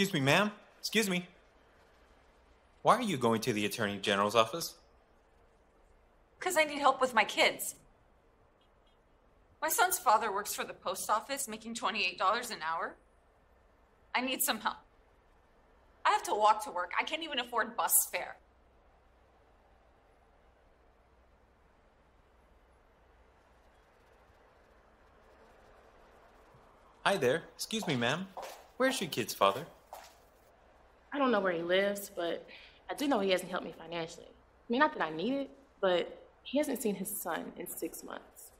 Excuse me, ma'am. Excuse me. Why are you going to the Attorney General's office? Because I need help with my kids. My son's father works for the post office, making $28 an hour. I need some help. I have to walk to work. I can't even afford bus fare. Hi there. Excuse me, ma'am. Where's your kid's father? I don't know where he lives, but I do know he hasn't helped me financially. I mean, not that I need it, but he hasn't seen his son in six months.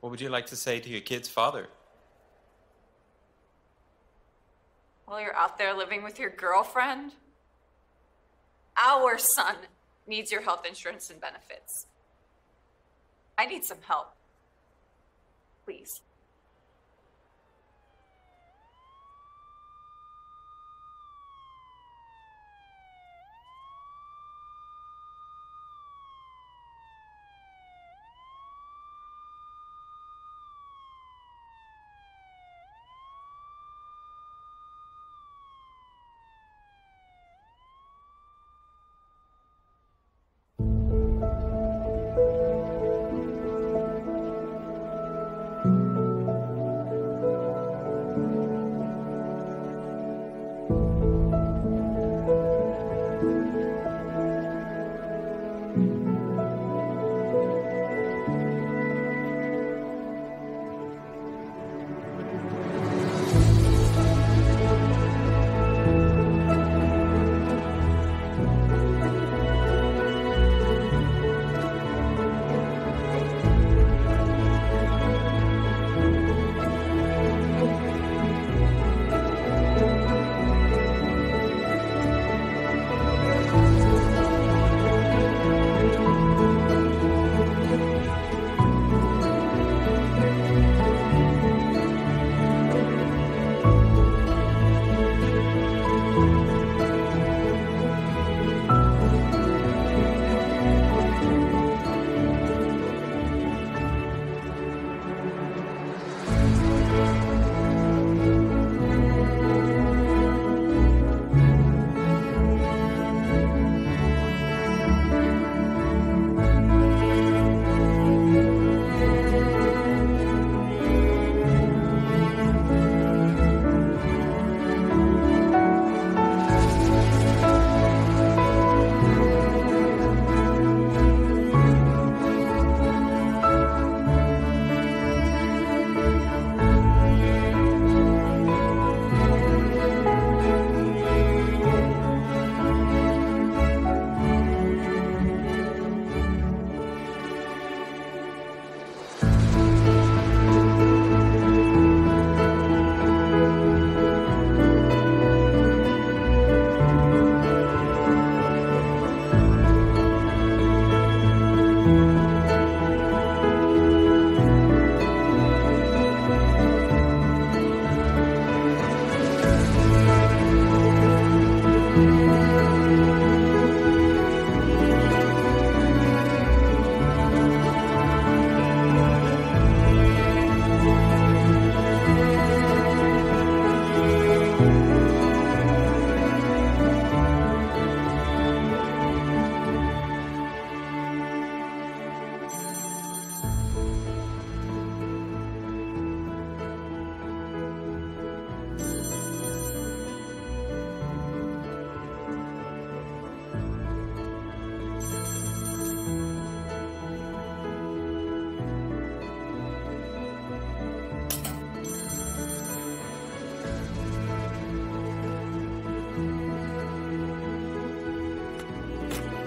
What would you like to say to your kid's father? While you're out there living with your girlfriend, our son needs your health insurance and benefits. I need some help. Please.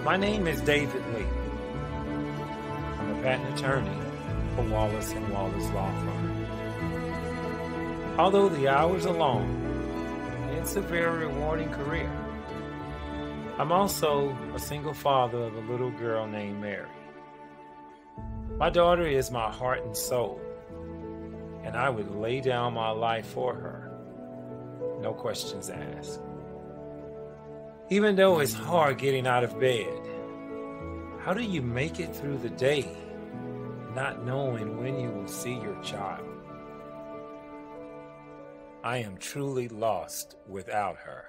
My name is David Lee. I'm a patent attorney for Wallace and Wallace Law Firm. Although the hours are long, it's a very rewarding career. I'm also a single father of a little girl named Mary. My daughter is my heart and soul, and I would lay down my life for her. No questions asked. Even though it's hard getting out of bed, how do you make it through the day not knowing when you will see your child? I am truly lost without her.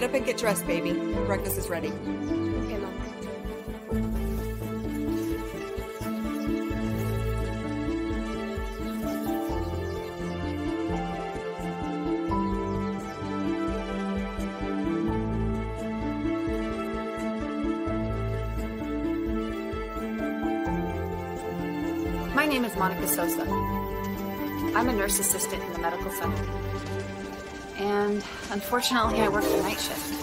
Get up and get dressed, baby. Breakfast is ready. Okay, Mom. My name is Monica Sosa. I'm a nurse assistant in the medical center. And unfortunately, I work the night shift.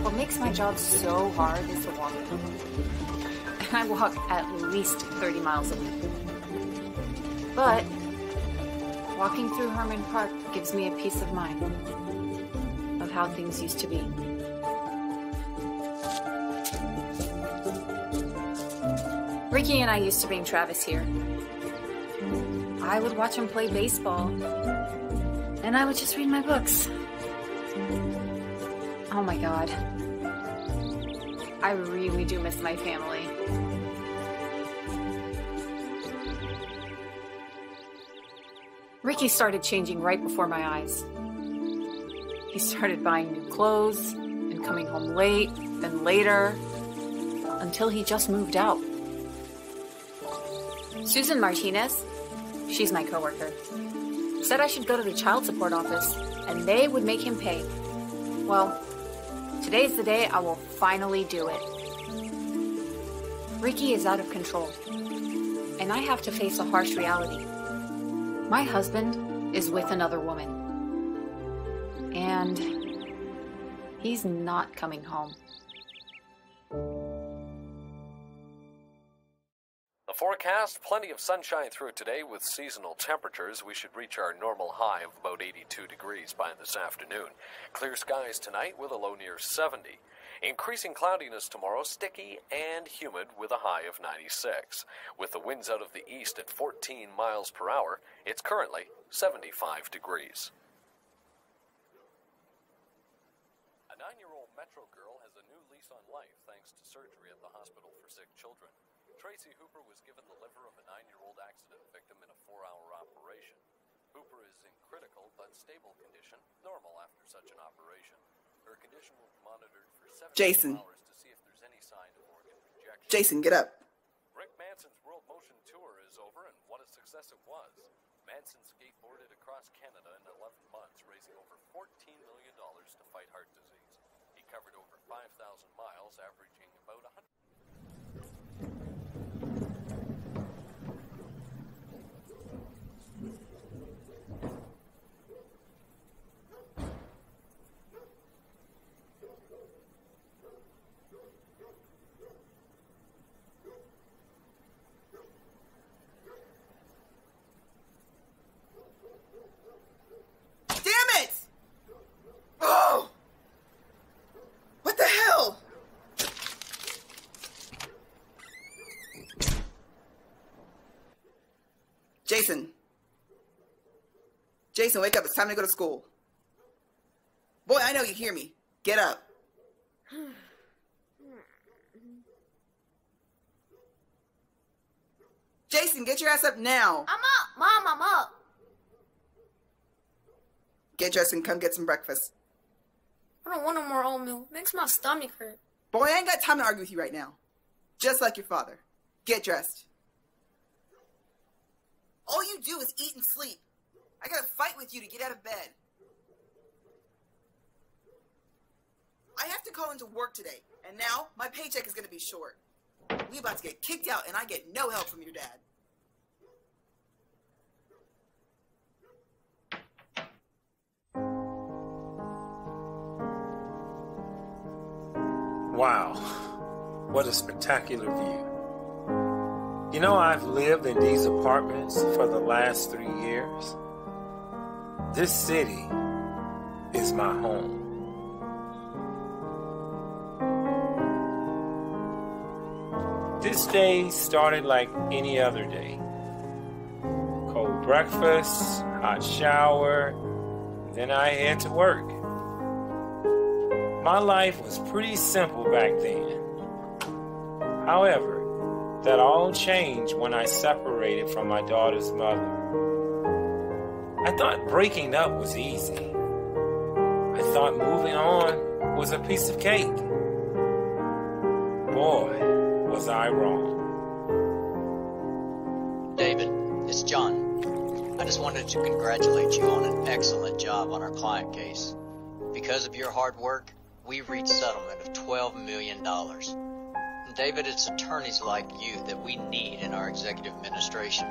What makes my job so hard is the walking. And I walk at least 30 miles a week. But walking through Hermann Park gives me a peace of mind of how things used to be. Ricky and I used to bring Travis here. I would watch him play baseball, and I would just read my books. Oh my god. I really do miss my family. Ricky started changing right before my eyes. He started buying new clothes and coming home late, then later, until he just moved out. Susan Martinez, she's my coworker, said I should go to the child support office and they would make him pay. Well, today's the day I will finally do it. Ricky is out of control, and I have to face a harsh reality. My husband is with another woman, and he's not coming home. The forecast plenty of sunshine through today with seasonal temperatures. We should reach our normal high of about 82 degrees by this afternoon. Clear skies tonight with a low near 70. Increasing cloudiness tomorrow, sticky and humid with a high of 96. With the winds out of the east at 14 miles per hour, it's currently 75 degrees. A nine year old Metro girl has a new lease on life thanks to surgery at the Hospital for Sick Children. Tracy Hooper was given the liver of a nine year old accident victim in a four hour operation. Hooper is in critical but stable condition, normal after such an operation. Her condition will be monitored for seven Jason. hours to see if there's any sign of organ rejection. Jason, get up. Rick Manson's World Motion Tour is over, and what a success it was. Manson skateboarded across Canada in 11 months, raising over $14 million to fight heart disease. He covered over 5,000 miles, averaging about 100. Jason. Jason, wake up. It's time to go to school. Boy, I know you hear me. Get up. Jason, get your ass up now. I'm up, Mom, I'm up. Get dressed and come get some breakfast. I don't want no more oatmeal. Makes my stomach hurt. Boy, I ain't got time to argue with you right now. Just like your father. Get dressed. All you do is eat and sleep. I gotta fight with you to get out of bed. I have to call into work today, and now my paycheck is gonna be short. We about to get kicked out, and I get no help from your dad. Wow, what a spectacular view. You know, I've lived in these apartments for the last three years. This city is my home. This day started like any other day. Cold breakfast, hot shower, then I head to work. My life was pretty simple back then. However, that all changed when I separated from my daughter's mother. I thought breaking up was easy. I thought moving on was a piece of cake. Boy, was I wrong. David, it's John. I just wanted to congratulate you on an excellent job on our client case. Because of your hard work, we reached settlement of $12 million. David, it's attorneys like you that we need in our executive administration,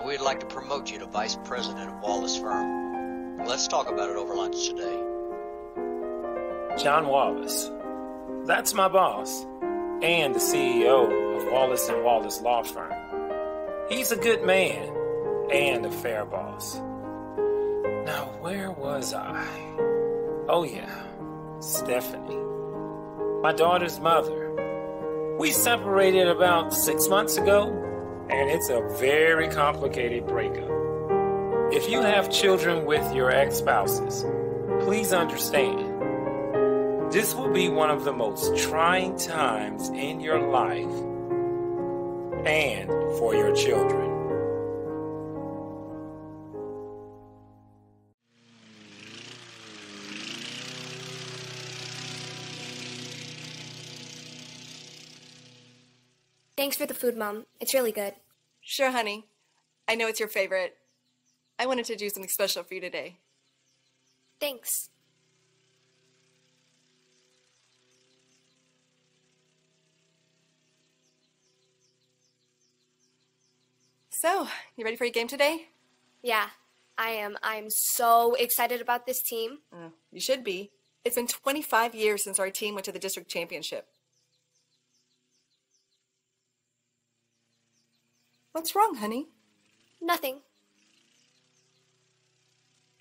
and we'd like to promote you to vice president of Wallace Firm. Let's talk about it over lunch today. John Wallace. That's my boss, and the CEO of Wallace and Wallace Law Firm. He's a good man and a fair boss. Now, where was I? Oh, yeah, Stephanie, my daughter's mother. We separated about six months ago, and it's a very complicated breakup. If you have children with your ex spouses, please understand this will be one of the most trying times in your life and for your children. Thanks for the food, Mom. It's really good. Sure, honey. I know it's your favorite. I wanted to do something special for you today. Thanks. So, you ready for your game today? Yeah, I am. I'm so excited about this team. Uh, you should be. It's been 25 years since our team went to the district championship. What's wrong, honey? Nothing.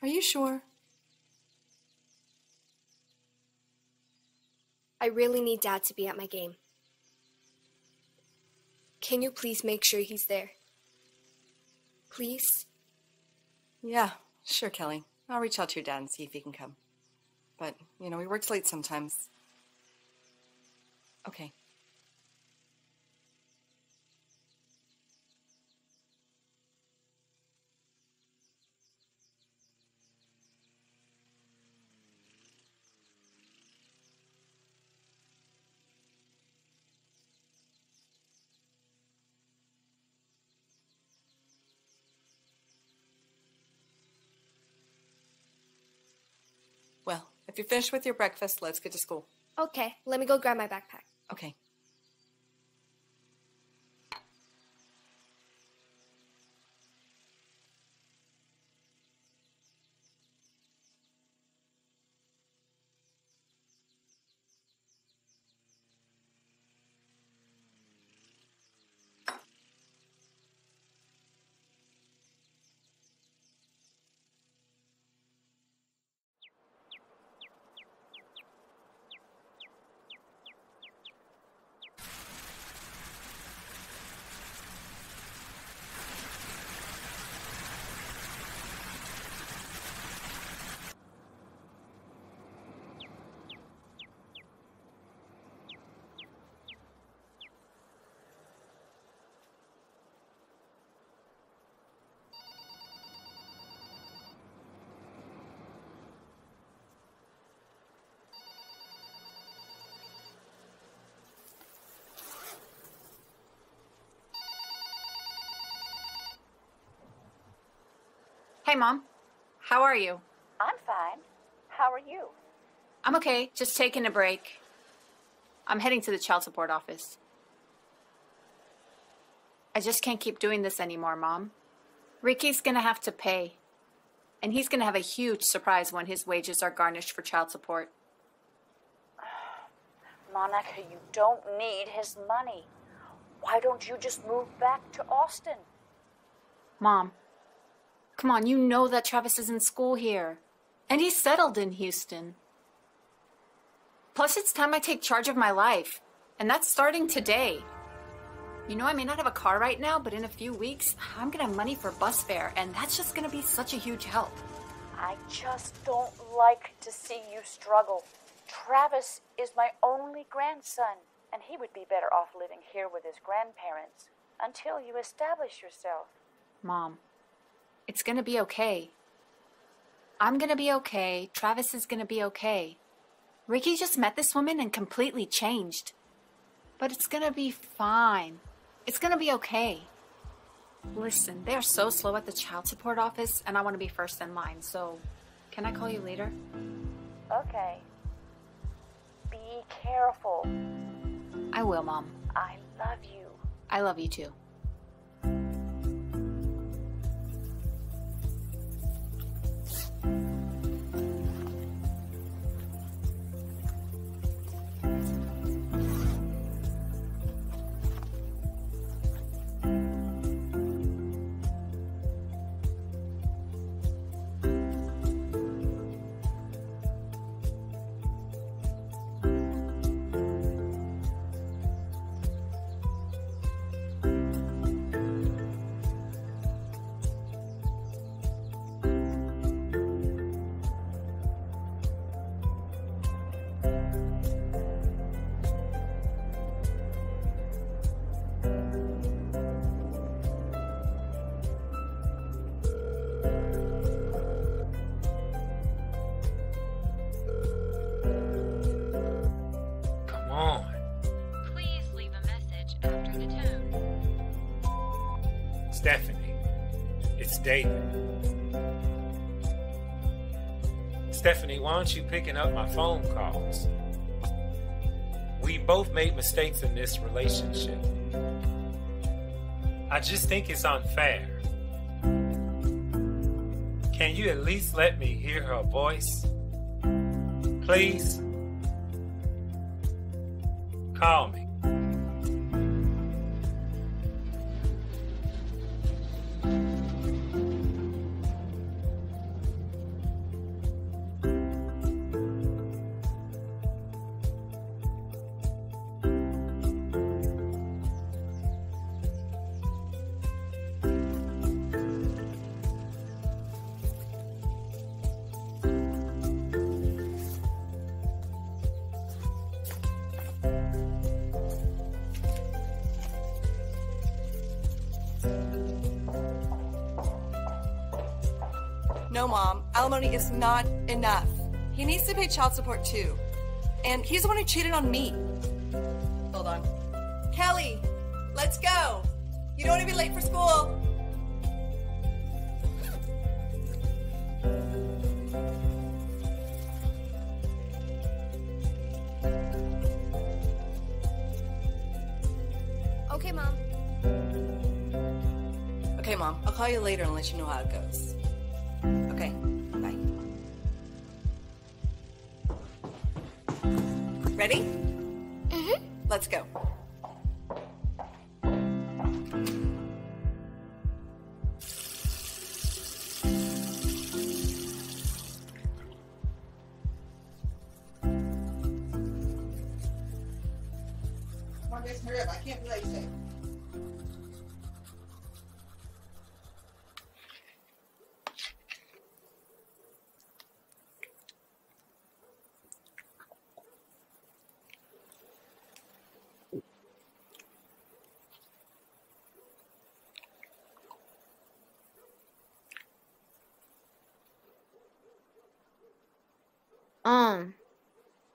Are you sure? I really need Dad to be at my game. Can you please make sure he's there? Please? Yeah, sure, Kelly. I'll reach out to your dad and see if he can come. But, you know, he works late sometimes. Okay. If you're finished with your breakfast, let's get to school. Okay, let me go grab my backpack. Okay. Hey, Mom. How are you? I'm fine. How are you? I'm okay, just taking a break. I'm heading to the child support office. I just can't keep doing this anymore, Mom. Ricky's gonna have to pay. And he's gonna have a huge surprise when his wages are garnished for child support. Monica, you don't need his money. Why don't you just move back to Austin? Mom, come on, you know that Travis is in school here. And he's settled in Houston. Plus, it's time I take charge of my life. And that's starting today. You know, I may not have a car right now, but in a few weeks, I'm gonna have money for bus fare, and that's just gonna be such a huge help. I just don't like to see you struggle. Travis is my only grandson, and he would be better off living here with his grandparents until you establish yourself. Mom, it's gonna be okay. I'm gonna be okay. Travis is gonna be okay. Ricky just met this woman and completely changed. But it's gonna be fine. It's gonna be okay. Listen, they're so slow at the child support office, and I wanna be first in line, so can I call you later? Okay. Be careful. I will, Mom. I love you. I love you too. David. Stephanie, why aren't you picking up my phone calls? We both made mistakes in this relationship. I just think it's unfair. Can you at least let me hear her voice? Please? Call me. Is not enough. He needs to pay child support too. And he's the one who cheated on me. Hold on. Kelly, let's go. You don't want to be late for school. Okay, Mom. Okay, Mom. I'll call you later and let you know how it goes.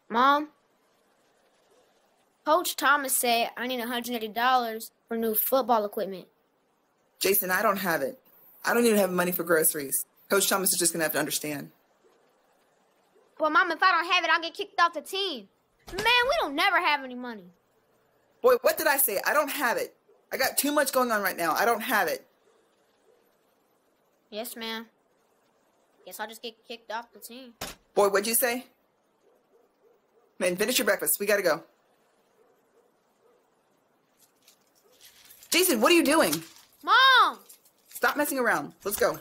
Mom, Coach Thomas said I need $180 for new football equipment. Jason, I don't have it. I don't even have money for groceries. Coach Thomas is just gonna have to understand. But mom, if I don't have it, I'll get kicked off the team. Man, we don't never have any money. Boy, what did I say? I don't have it. I got too much going on right now. I don't have it. Yes, ma'am. Guess I'll just get kicked off the team. Boy, what'd you say? Man, finish your breakfast. We gotta go. Jason, what are you doing? Mom! Stop messing around. Let's go.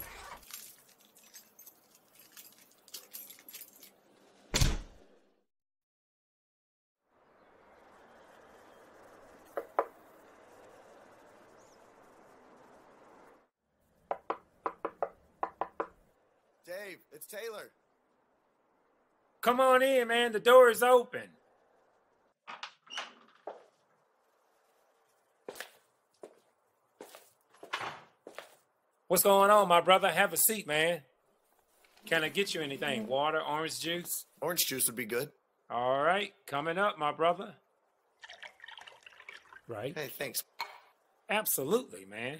Come on in, man. The door is open. What's going on, my brother? Have a seat, man. Can I get you anything? Water, orange juice? Orange juice would be good. All right, coming up, my brother. Right? Hey, thanks. Absolutely, man.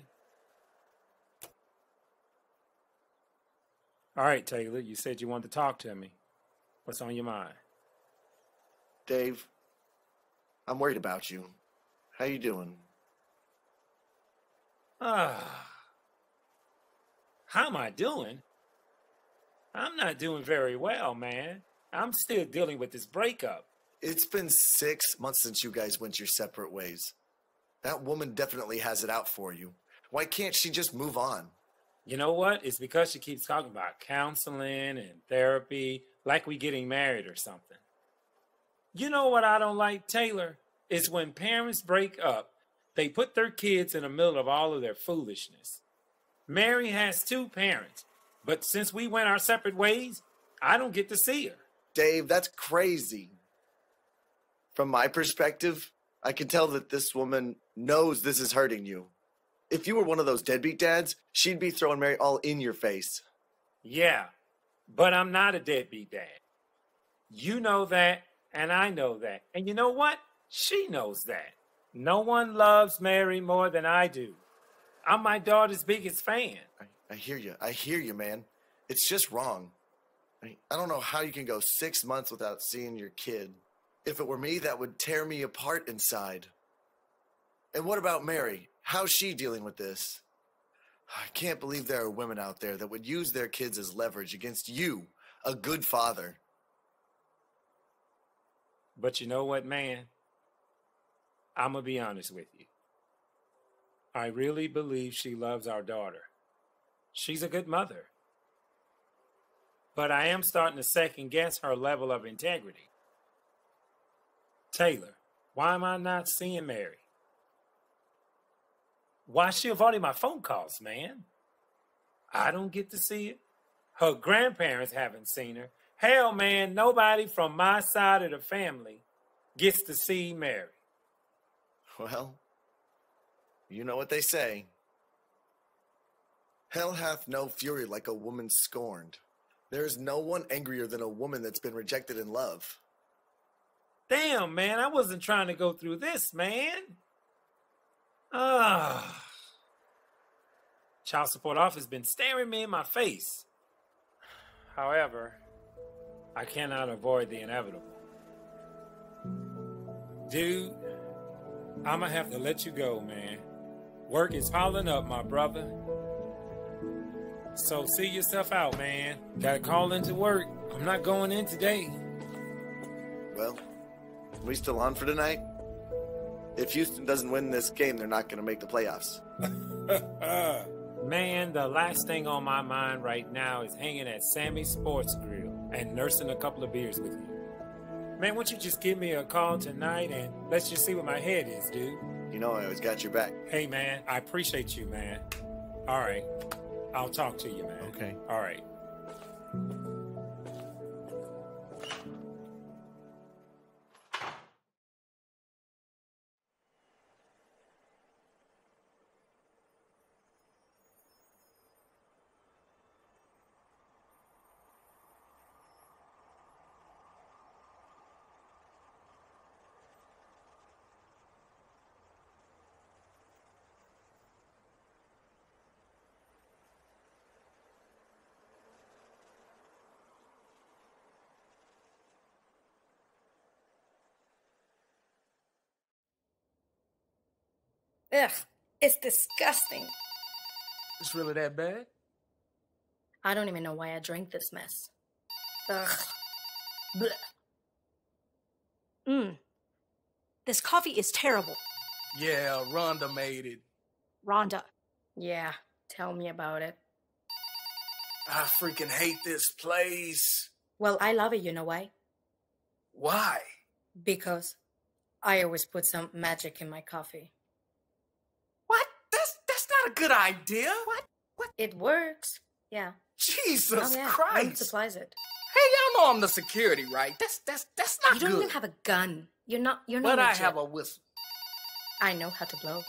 All right, Taylor, you said you wanted to talk to me. What's on your mind? Dave, I'm worried about you. How you doing? Ah. How am I doing? I'm not doing very well, man. I'm still dealing with this breakup. It's been six months since you guys went your separate ways. That woman definitely has it out for you. Why can't she just move on? You know what? It's because she keeps talking about counseling and therapy, like we getting married or something. You know what I don't like, Taylor? Is when parents break up, they put their kids in the middle of all of their foolishness. Mary has two parents, but since we went our separate ways, I don't get to see her. Dave, that's crazy. From my perspective, I can tell that this woman knows this is hurting you. If you were one of those deadbeat dads, she'd be throwing Mary all in your face. Yeah, but I'm not a deadbeat dad. You know that, and I know that. And you know what? She knows that. No one loves Mary more than I do. I'm my daughter's biggest fan. I, I hear you. I hear you, man. It's just wrong. I, I don't know how you can go six months without seeing your kid. If it were me, that would tear me apart inside. And what about Mary? How's she dealing with this? I can't believe there are women out there that would use their kids as leverage against you, a good father. But you know what, man? I'm going to be honest with you. I really believe she loves our daughter. She's a good mother. But I am starting to second guess her level of integrity. Taylor, why am I not seeing Mary? Why she avoiding my phone calls, man? I don't get to see it. Her grandparents haven't seen her. Hell, man, nobody from my side of the family gets to see Mary. Well, you know what they say. Hell hath no fury like a woman scorned. There is no one angrier than a woman that's been rejected in love. Damn, man, I wasn't trying to go through this, man. Ah. Child support office been staring me in my face. However, I cannot avoid the inevitable. Dude, I'm gonna have to let you go, man. Work is piling up, my brother. So see yourself out, man. Gotta call into work. I'm not going in today. Well, we still on for tonight? If Houston doesn't win this game, they're not going to make the playoffs. Man, the last thing on my mind right now is hanging at Sammy's Sports Grill and nursing a couple of beers with you. Man, won't you just give me a call tonight and let's just see what my head is, dude? You know I always got your back. Hey, man, I appreciate you, man. All right. I'll talk to you, man. Okay. All right. Ugh, it's disgusting. It's really that bad? I don't even know why I drank this mess. Ugh. Blech. Mmm. This coffee is terrible. Yeah, Rhonda made it. Rhonda. Yeah, tell me about it. I freaking hate this place. Well, I love it, you know why? Why? Because I always put some magic in my coffee. What? That's that's not a good idea. What? What? It works. Yeah. Jesus oh, yeah. Christ. Mom supplies it. Hey, y'all know I'm the security, right? That's that's that's not You don't good. even have a gun. You're not. You're not. but not. I have a whistle. I know how to blow.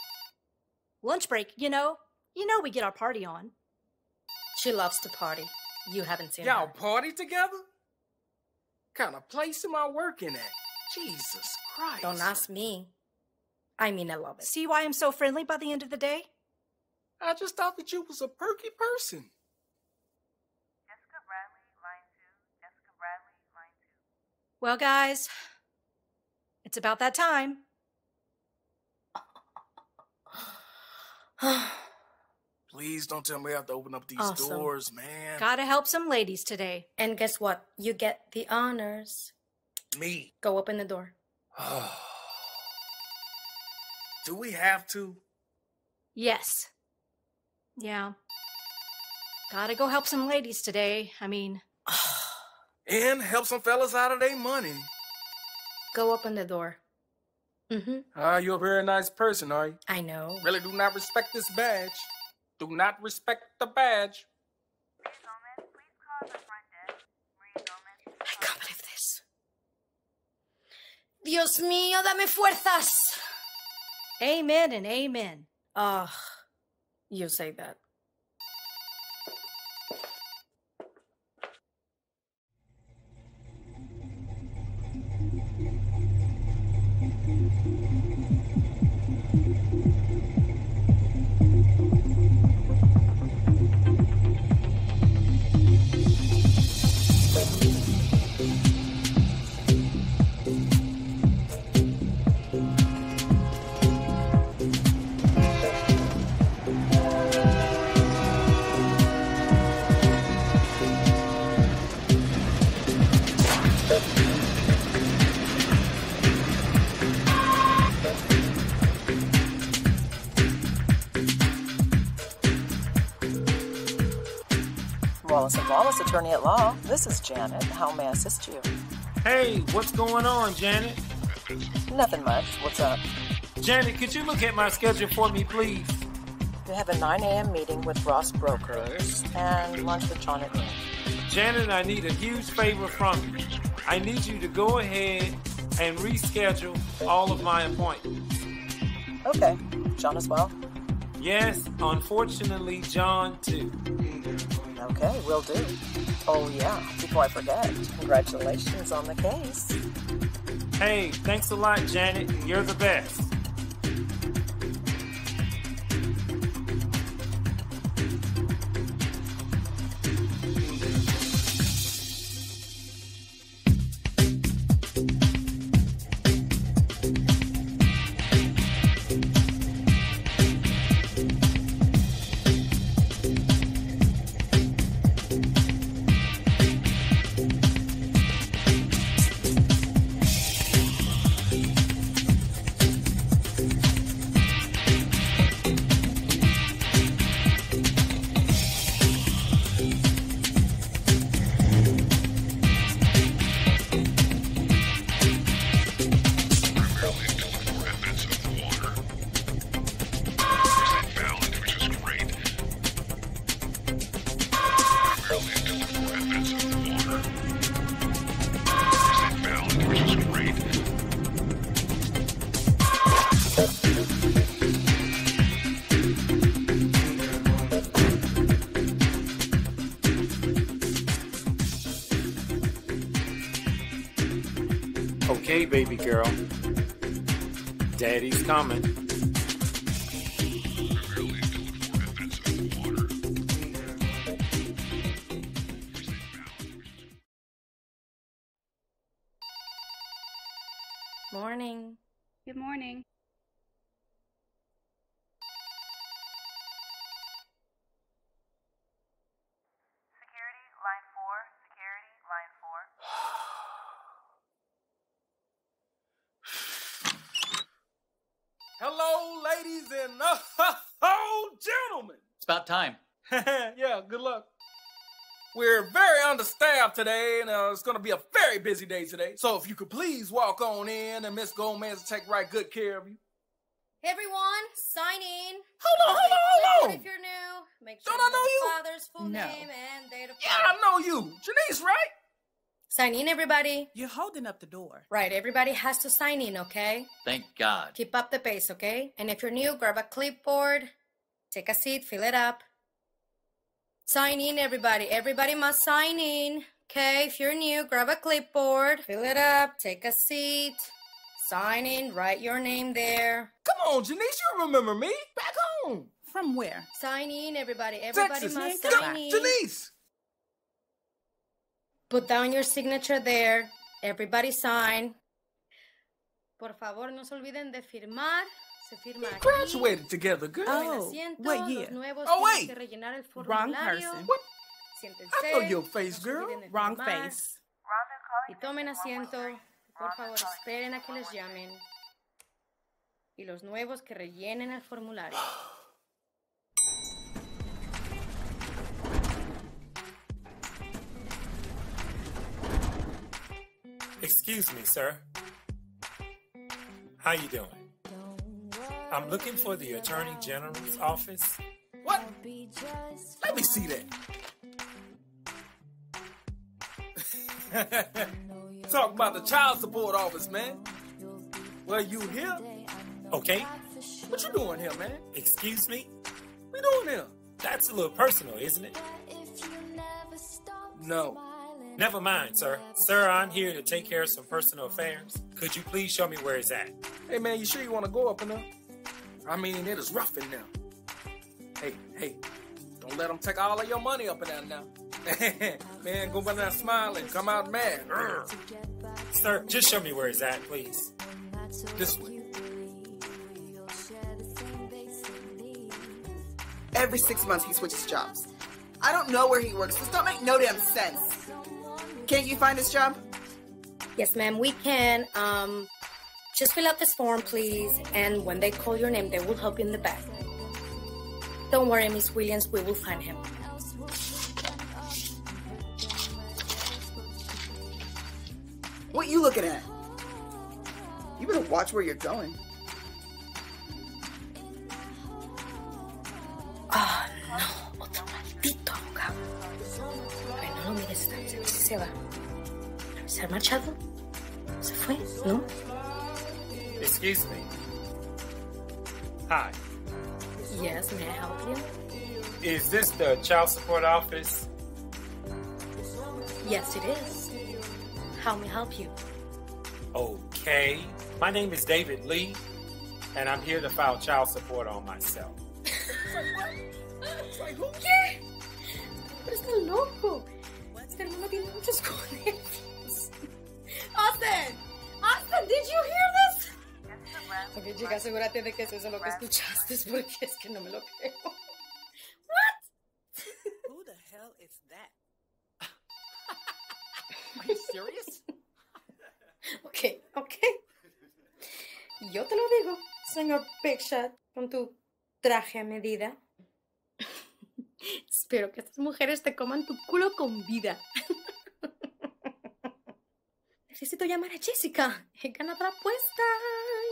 Lunch break, you know? You know we get our party on. She loves to party. You haven't seen Y'all her. party together? kind of place am I working at? Jesus Christ. Don't ask me. I mean, I love it. See why I'm so friendly by the end of the day? I just thought that you was a perky person. Well, guys, it's about that time. Please don't tell me I have to open up these Awesome. doors, man. Gotta help some ladies today. And guess what? You get the honors. Me. Go open the door. Do we have to? Yes. Yeah. Gotta go help some ladies today. I mean, And help some fellas out of their money. Go open the door. Mm-hmm. Ah, you're a very nice person, are you? I know. Really do not respect this badge. Do not respect the badge. I can't believe this. Dios mío, dame fuerzas. amen and amen. Ugh. You say that. Attorney at law. This is Janet. How may I assist you? Hey, what's going on, Janet? Nothing much. What's up? Janet, could you look at my schedule for me, please? We have a 9 a.m. meeting with Ross Brokers and lunch with John at noon. Janet, I need a huge favor from you. I need you to go ahead and reschedule all of my appointments. Okay. John as well? Yes, unfortunately, John too. Okay, will do. Oh, yeah. Before I forget, congratulations on the case. Hey, thanks a lot, Janet. You're the best. Baby girl. Daddy's coming. About time. yeah, good luck. We're very understaffed today, and uh, it's going to be a very busy day today. So if you could please walk on in, and Miss Gomez will take right good care of you. Everyone, sign in. Hold on, hold on, hold on. If you're new, make sure Don't you I know you? father's full No. name and date of birth. Yeah, I know you. Janice, right? Sign in, everybody. You're holding up the door. Right, everybody has to sign in, okay? Thank God. Keep up the pace, okay? And if you're new, grab a clipboard, take a seat, fill it up. Sign in, everybody. Everybody must sign in. Okay, if you're new, grab a clipboard, fill it up, take a seat, sign in, write your name there. Come on, Janice, you remember me? Back home. From where? Sign in, everybody. Everybody Texas. must sign up, in. Janice. Put down your signature there. Everybody sign. Por favor, no se olviden de firmar. Se firma aquí. Graduated together, girl. Oh, asiento. what year? Oh, wait. Wrong person. Siéntense. I know your face, girl. Wrong face. Y tomen asiento. Por favor, esperen a que les llamen. Y los nuevos que rellenen el formulario. Excuse me, sir. How you doing? I'm looking for the Attorney General's office. What? Let me see that. Talk about the child support office, man. Well, you here? Okay. What you doing here, man? Excuse me? What you doing here? That's a little personal, isn't it? No. Never mind, sir. Sir, I'm here to take care of some personal affairs. Could you please show me where it's at? Hey, man, you sure you want to go up in there? I mean, it is rough in there. Hey, hey, don't let them take all of your money up in there now. man, go by there smiling, come out mad. Urgh. Sir, just show me where it's at, please. This way. Every six months he switches jobs. I don't know where he works. This don't make no damn sense. Can't you find his job? Yes, ma'am, we can. Um, just fill out this form, please. And when they call your name, they will help you in the back. Don't worry, Miss Williams, we will find him. What you looking at? You better watch where you're going. Ah, no, otro maldito abogado. Ay, no lo mires tanto, se va. ¿Se ha marchado? ¿Se fue? ¿No? Excuse me. Hi. Yes, may I help you? Is this the child support office? Yes, it is. How may I help you? Okay. My name is David Lee, and I'm here to file child support on myself. ¿Qué? Pero está loco. Este hermano tiene muchos. Austin! Austin, did you hear this? Ok, chica, asegúrate de que es eso lo que escuchaste, porque es que no me lo creo. What? Who the hell is that? Are you serious? Ok, ok. Yo te lo digo, señor Big Shot, con tu traje a medida. Espero que estas mujeres te coman tu culo con vida. Necesito llamar a Jessica. He ganado la apuesta.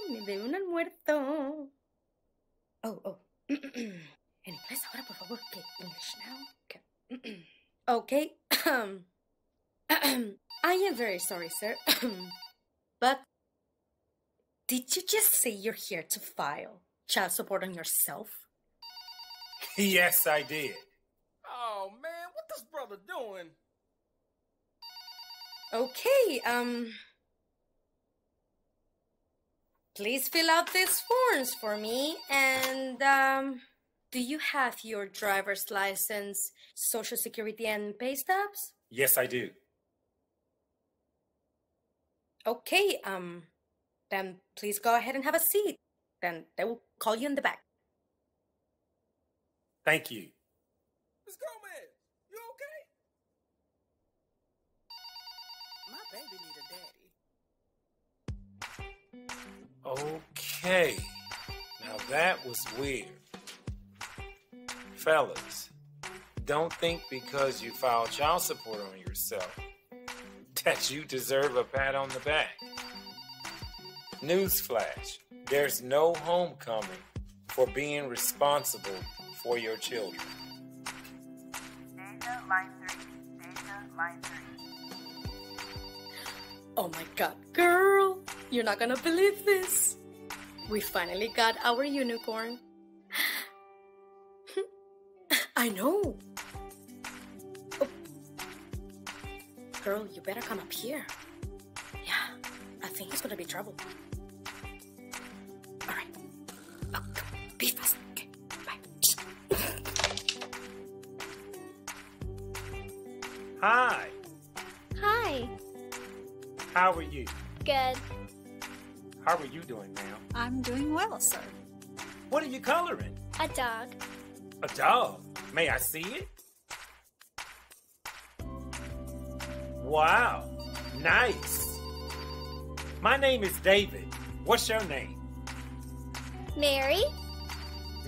Me debe un almuerzo. Oh, oh. En inglés ahora, por favor. Okay, English now. Okay. okay. I am very sorry, sir. but did you just say you're here to file child support on yourself? yes, I did. Oh, man, what this brother doing? Okay, um. Please fill out these forms for me and, um. Do you have your driver's license, social security, and pay stubs? Yes, I do. Okay, um. Then please go ahead and have a seat. Then they will call you in the back. Thank you. Miss Gomez, okay? My baby need a daddy. Okay. Now that was weird. Fellas, don't think because you filed child support on yourself that you deserve a pat on the back. Newsflash there's no homecoming for being responsible for your children. Deja, line three. Deja, line three. Oh my god, girl! You're not gonna believe this. We finally got our unicorn. I know. Oh. Girl, you better come up here. Yeah, I think it's gonna be trouble. All right. Oh. Be fast. Okay, bye. Hi, Hi. how are you? Good. How are you doing now? I'm doing well, sir. What are you coloring? A dog. A dog. May I see it? Wow, nice. My name is David. What's your name? Mary.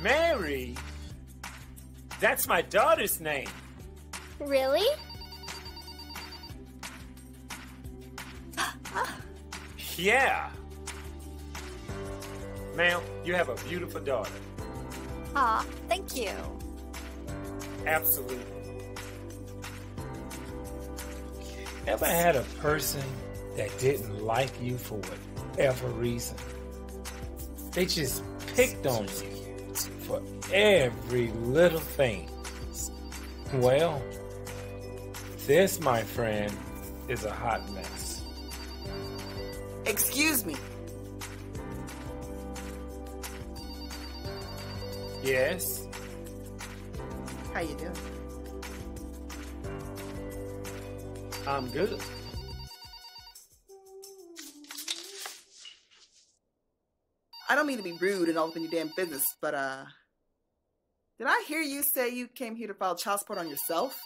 Mary. That's my daughter's name. Really? Yeah. Ma'am, you have a beautiful daughter. Aw, thank you. Absolutely. Ever had a person that didn't like you for whatever reason? They just picked on you for every little thing. Well, this, my friend, is a hot mess. Excuse me. Yes? How you doing? I'm good. I don't mean to be rude and all up in your damn business, but uh, did I hear you say you came here to file child support on yourself?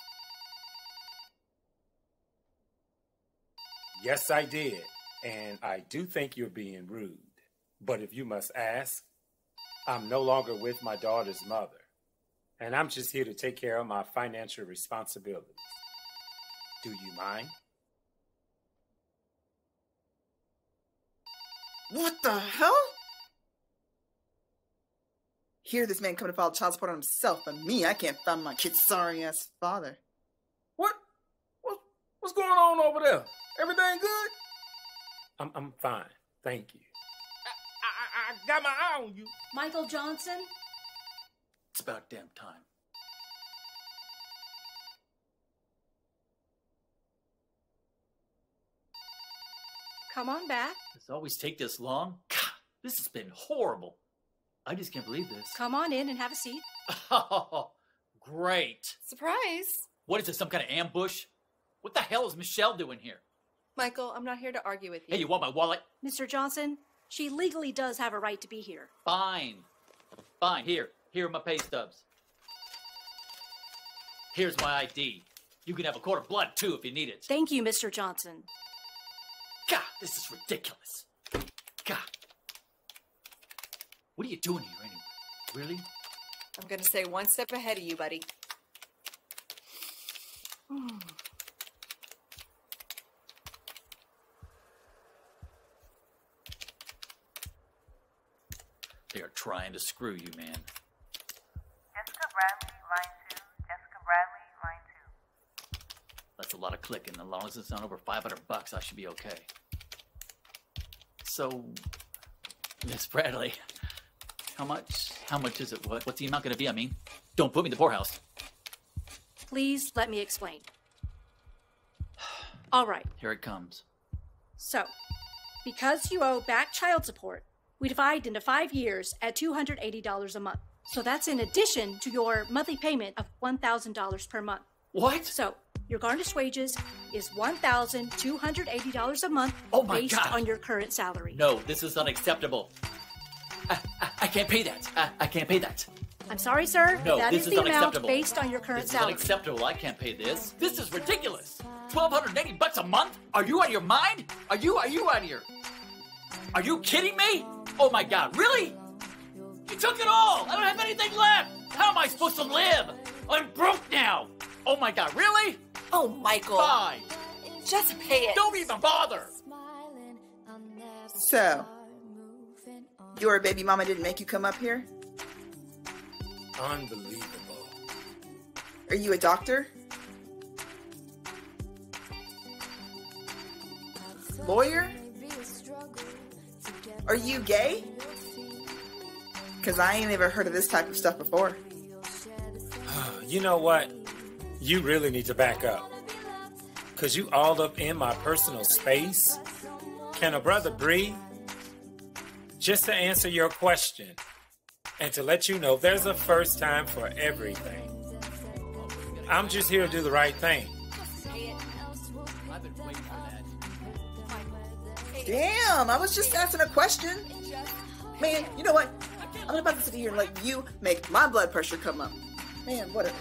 Yes, I did. And I do think you're being rude. But if you must ask, I'm no longer with my daughter's mother. And I'm just here to take care of my financial responsibilities. Do you mind? What the hell? Hear this man coming to file child support on himself, but me, I can't find my kid's sorry ass father. What? What? What's going on over there? Everything good? I'm, I'm fine. Thank you. I, I, I got my eye on you. Michael Johnson? It's about damn time. Come on back. Does it always take this long? God, this has been horrible. I just can't believe this. Come on in and have a seat. Oh, great. Surprise! What is this, some kind of ambush? What the hell is Michelle doing here? Michael, I'm not here to argue with you. Hey, you want my wallet? Mr. Johnson, she legally does have a right to be here. Fine. Fine, here. Here are my pay stubs. Here's my ID. You can have a quart of blood, too, if you need it. Thank you, Mr. Johnson. God, this is ridiculous. God. What are you doing here, anyway? Really? I'm gonna stay one step ahead of you, buddy. Hmm. Trying to screw you, man. Jessica Bradley, line two. Jessica Bradley, line two. That's a lot of clicking. As long as it's not over 500 bucks, I should be okay. So, Miss Bradley, how much? How much is it? What, what's the amount going to be? I mean, don't put me in the poorhouse. Please let me explain. All right, Here it comes. so because you owe back child support, we divide into five years at $280 a month. So that's in addition to your monthly payment of $1,000 per month. What? So your garnished wages is $1,280 a month Oh my based God. on your current salary. No, this is unacceptable. I, I, I can't pay that. I, I can't pay that. I'm sorry, sir. No, that this is is the amount unacceptable. based on your current This is salary. unacceptable. I can't pay this. This is ridiculous. Twelve hundred eighty bucks a month? Are you out of your mind? Are you? Are you out of your? Are you kidding me? Oh my God! Really? You took it all! I don't have anything left! How am I supposed to live? I'm broke now! Oh my god, really? Oh, Michael. Fine. Just pay it. Don't even bother! So, your baby mama didn't make you come up here? Unbelievable. Are you a doctor? Lawyer? Are you gay? Because I ain't ever heard of this type of stuff before. You know what? You really need to back up. Cause you all up in my personal space. Can a brother breathe? Just to answer your question and to let you know there's a first time for everything. I'm just here to do the right thing. Damn, I was just asking a question. Man, you know what? I'm about to sit here and let you make my blood pressure come up. Man, what a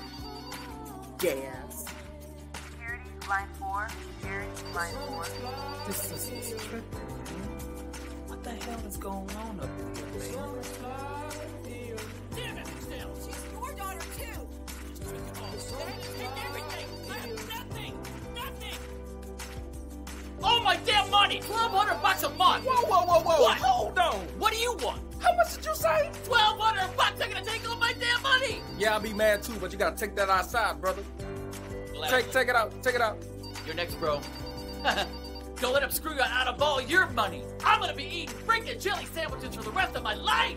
gay ass. Line four. Security, line four. This is this trip. What the hell is going on up here, man? Damn it, Estelle! She's your daughter too! everything! I have nothing! Nothing! Oh my damn money! Twelve hundred bucks a month! Whoa, whoa, whoa, whoa! What? Hold on! What do you want? How much did you say? Twelve hundred bucks! I'm gonna take all my damn money! Yeah, I'll be mad too, but you gotta take that outside, brother. Take, take it out, take it out. You're next, bro. Don't let him screw you out of all your money. I'm gonna be eating freaking chili sandwiches for the rest of my life.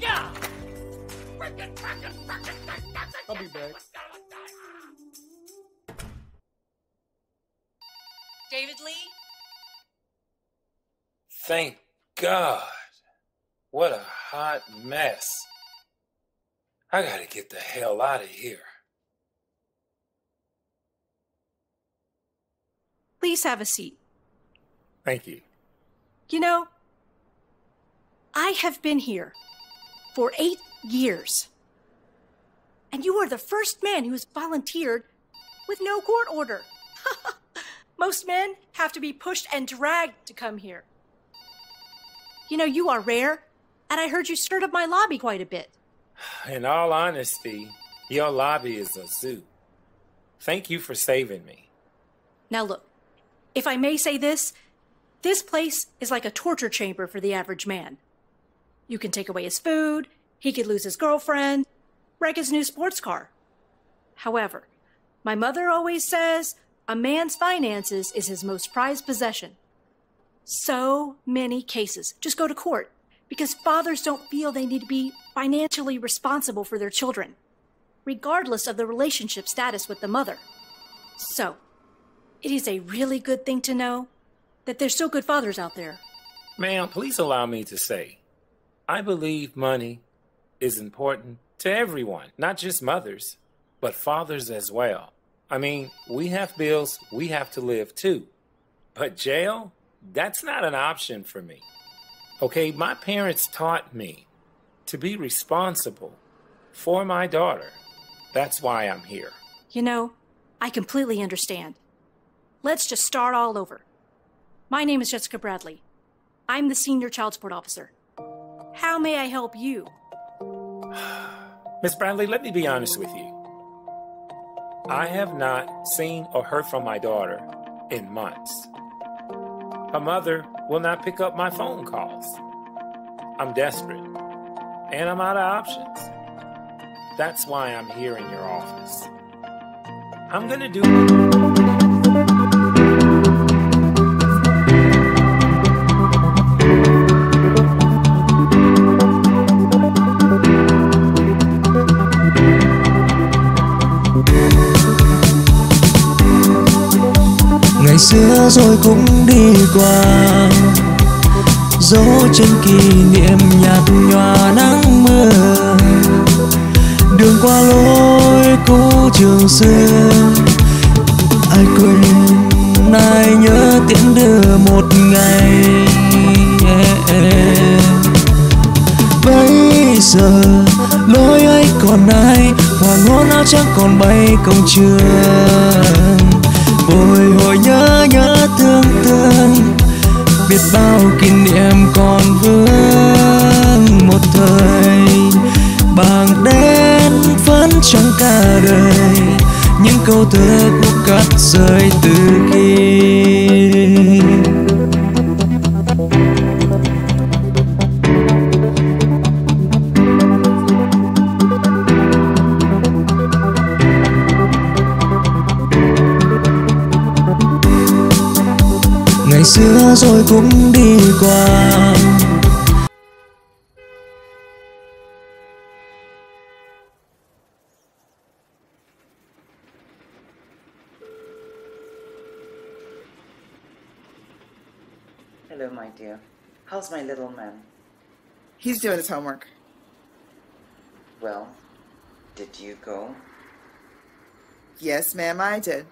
Yeah. Freaking, freaking, freaking, freaking. I'll be back. David Lee? Thank God. What a hot mess. I gotta get the hell out of here. Please have a seat. Thank you. You know, I have been here for eight years. And you are the first man who has volunteered with no court order. Most men have to be pushed and dragged to come here. You know, you are rare, and I heard you stirred up my lobby quite a bit. In all honesty, your lobby is a zoo. Thank you for saving me. Now, look, if I may say this, this place is like a torture chamber for the average man. You can take away his food, he could lose his girlfriend, wreck his new sports car. However, my mother always says a man's finances is his most prized possession. So many cases just go to court because fathers don't feel they need to be financially responsible for their children, regardless of the relationship status with the mother. So, it is a really good thing to know that there's still good fathers out there. Ma'am, please allow me to say, I believe money is important to everyone, not just mothers, but fathers as well. I mean, we have bills, we have to live too. But jail, that's not an option for me. Okay, my parents taught me to be responsible for my daughter. That's why I'm here. You know, I completely understand. Let's just start all over. My name is Jessica Bradley. I'm the senior child support officer. How may I help you? Miss Bradley, let me be honest with you. I have not seen or heard from my daughter in months. Her mother will not pick up my phone calls. I'm desperate and I'm out of options. That's why I'm here in your office. I'm gonna do. Xưa rồi cũng đi qua. Dấu chân kỷ niệm nhạt nhòa nắng mưa. Đường qua lối cũ trường xưa. Ai quên, ai nhớ tiễn đưa một ngày. Bây giờ lối ấy còn ai? Hoa ngón áo trắng còn bay công trường bồi hồi nhớ nhớ thương thương, biết bao kỷ niệm còn vương một thời. Bảng đen vẫn trong cả đời, những câu thơ cũng cắt rơi từ khi. Xưa rồi cũng đi qua Hello, my dear. How's my little man? He's doing his homework. Well, did you go? Yes, ma'am, I did.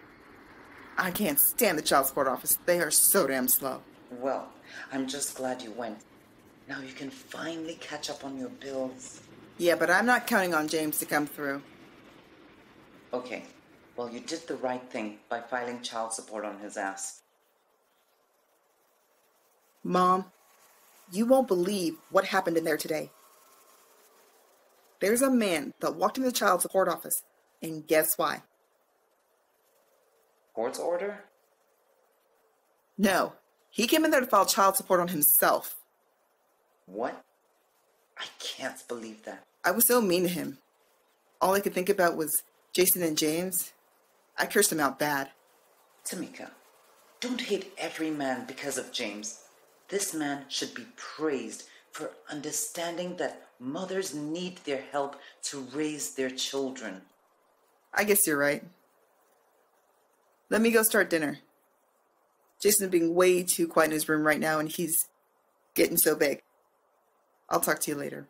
I can't stand the child support office. They are so damn slow. Well, I'm just glad you went. Now you can finally catch up on your bills. Yeah, but I'm not counting on James to come through. Okay, well, you did the right thing by filing child support on his ass. Mom, you won't believe what happened in there today. There's a man that walked into the child support office, and guess why? Court's order? No, he came in there to file child support on himself. What? I can't believe that. I was so mean to him. All I could think about was Jason and James. I cursed him out bad. Tamika, don't hate every man because of James. This man should be praised for understanding that mothers need their help to raise their children. I guess you're right. Let me go start dinner. Jason's being way too quiet in his room right now, and he's getting so big. I'll talk to you later.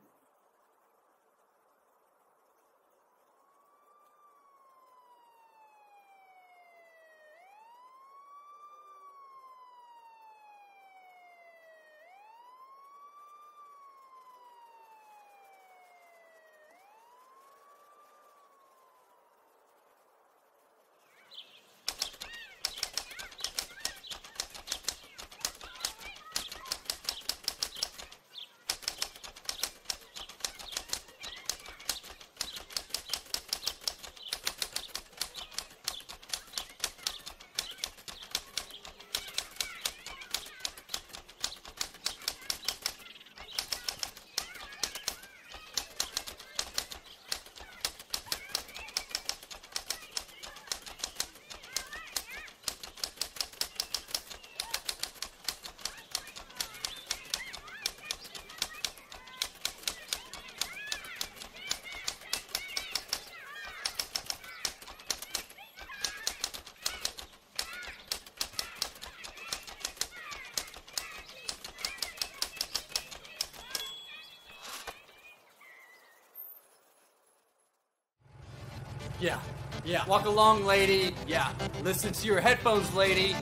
Yeah, yeah. Walk along, lady. Yeah. Listen to your headphones, lady.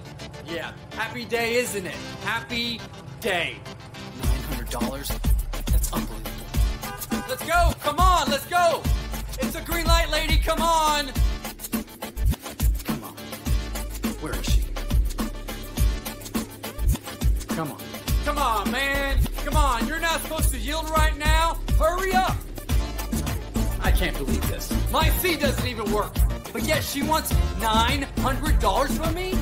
Yeah. Happy day, isn't it? Happy day. $900? That's unbelievable. Let's go! Come on, let's go! It's a green light, lady, come on! Come on. Where is she? Come on. Come on, man! Come on, you're not supposed to yield right now! Hurry up! I can't believe this. My fee doesn't even work. But yet she wants $900 from me?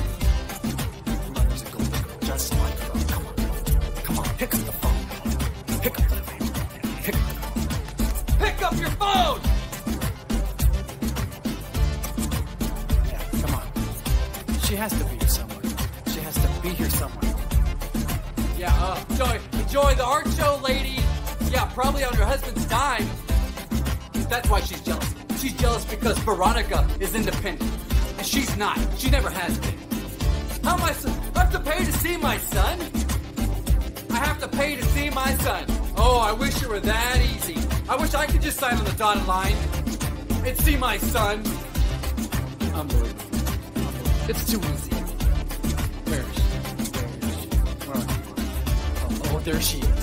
Veronica is independent. And she's not. She never has been. How am I, su- I have to pay to see my son? I have to pay to see my son. Oh, I wish it were that easy. I wish I could just sign on the dotted line and see my son. Unbelievable. It's too easy. Where is she? Where is she? Where? Oh, oh, there she is.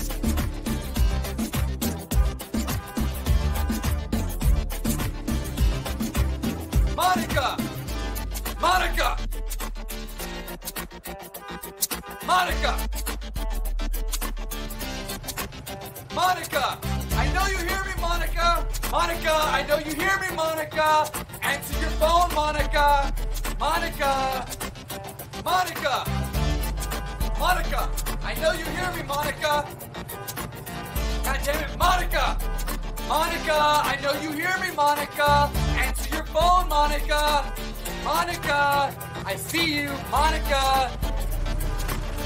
Monica.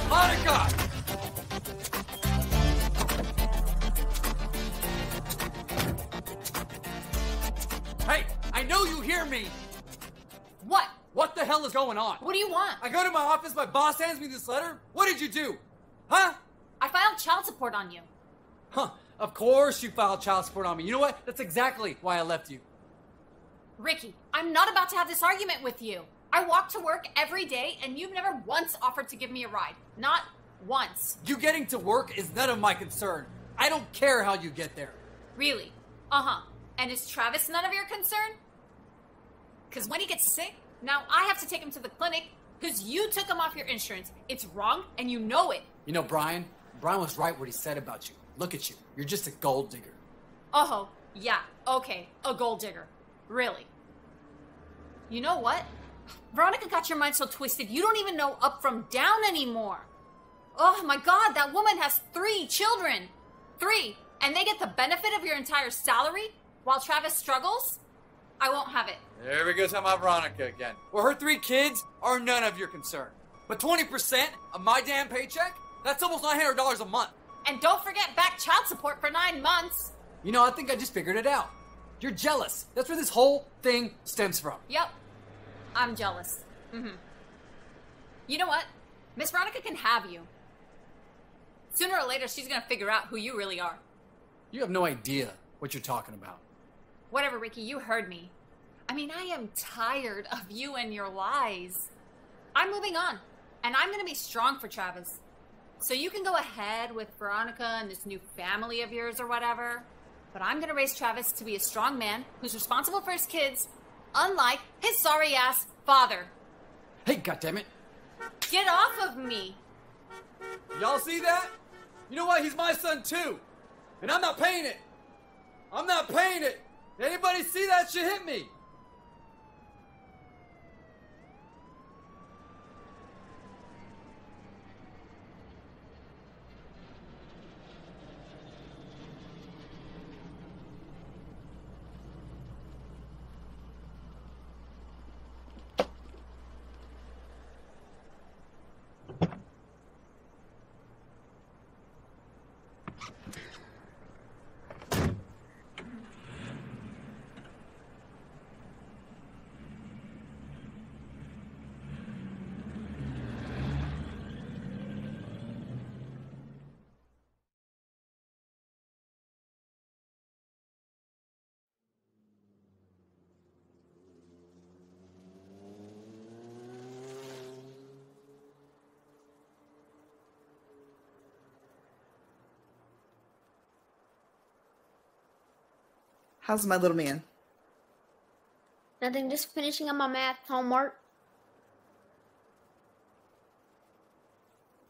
Monica. Hey, I know you hear me. What? What the hell is going on? What do you want? I go to my office, my boss hands me this letter. What did you do? Huh? I filed child support on you. Huh. Of course you filed child support on me. You know what? That's exactly why I left you. Ricky, I'm not about to have this argument with you. I walk to work every day and you've never once offered to give me a ride. Not once. You getting to work is none of my concern. I don't care how you get there. Really? Uh huh. And is Travis none of your concern? Because when he gets sick, now I have to take him to the clinic because you took him off your insurance. It's wrong and you know it. You know, Brian, Brian was right what he said about you. Look at you. You're just a gold digger. Uh oh, yeah, okay, a gold digger. Really. You know what? Veronica got your mind so twisted, you don't even know up from down anymore. Oh my god, that woman has three children. Three. And they get the benefit of your entire salary while Travis struggles? I won't have it. There we go, talking about Veronica again. Well, her three kids are none of your concern. But 20% of my damn paycheck? That's almost $900 a month. And don't forget back child support for nine months. You know, I think I just figured it out. You're jealous. That's where this whole thing stems from. Yep. I'm jealous. Mm-hmm. You know what? Miss Veronica can have you. Sooner or later, she's gonna figure out who you really are. You have no idea what you're talking about. Whatever, Ricky, you heard me. I mean, I am tired of you and your lies. I'm moving on, and I'm gonna be strong for Travis. So you can go ahead with Veronica and this new family of yours or whatever. But I'm gonna raise Travis to be a strong man who's responsible for his kids, unlike his sorry ass father. Hey, goddammit. Get off of me! Y'all see that? You know what? He's my son too. And I'm not paying it. I'm not paying it. Anybody see that shit hit me? How's my little man? Nothing, just finishing up my math homework.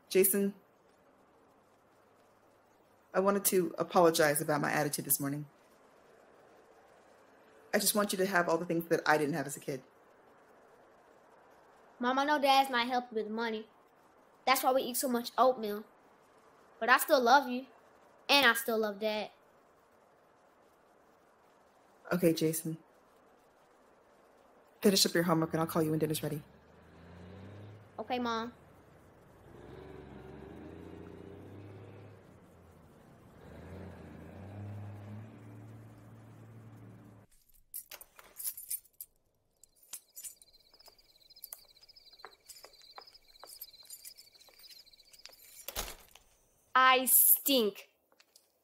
Jason, I wanted to apologize about my attitude this morning. I just want you to have all the things that I didn't have as a kid. Mom, I know Dad's not helping with money. That's why we eat so much oatmeal. But I still love you. And I still love Dad. Okay, Jason. Finish up your homework and I'll call you when dinner's ready. Okay, Mom. I stink.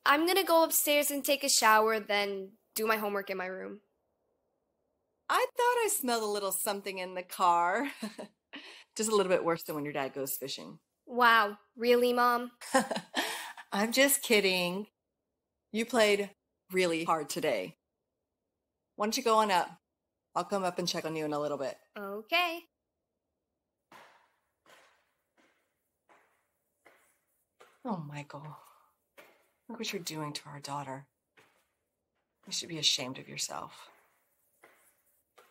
I'm gonna go upstairs and take a shower, then do my homework in my room. I thought I smelled a little something in the car. Just a little bit worse than when your dad goes fishing. Wow, really, Mom? I'm just kidding. You played really hard today. Why don't you go on up? I'll come up and check on you in a little bit. Okay. Oh, Michael. Look what you're doing to our daughter. You should be ashamed of yourself.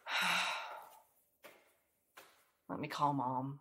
Let me call mom.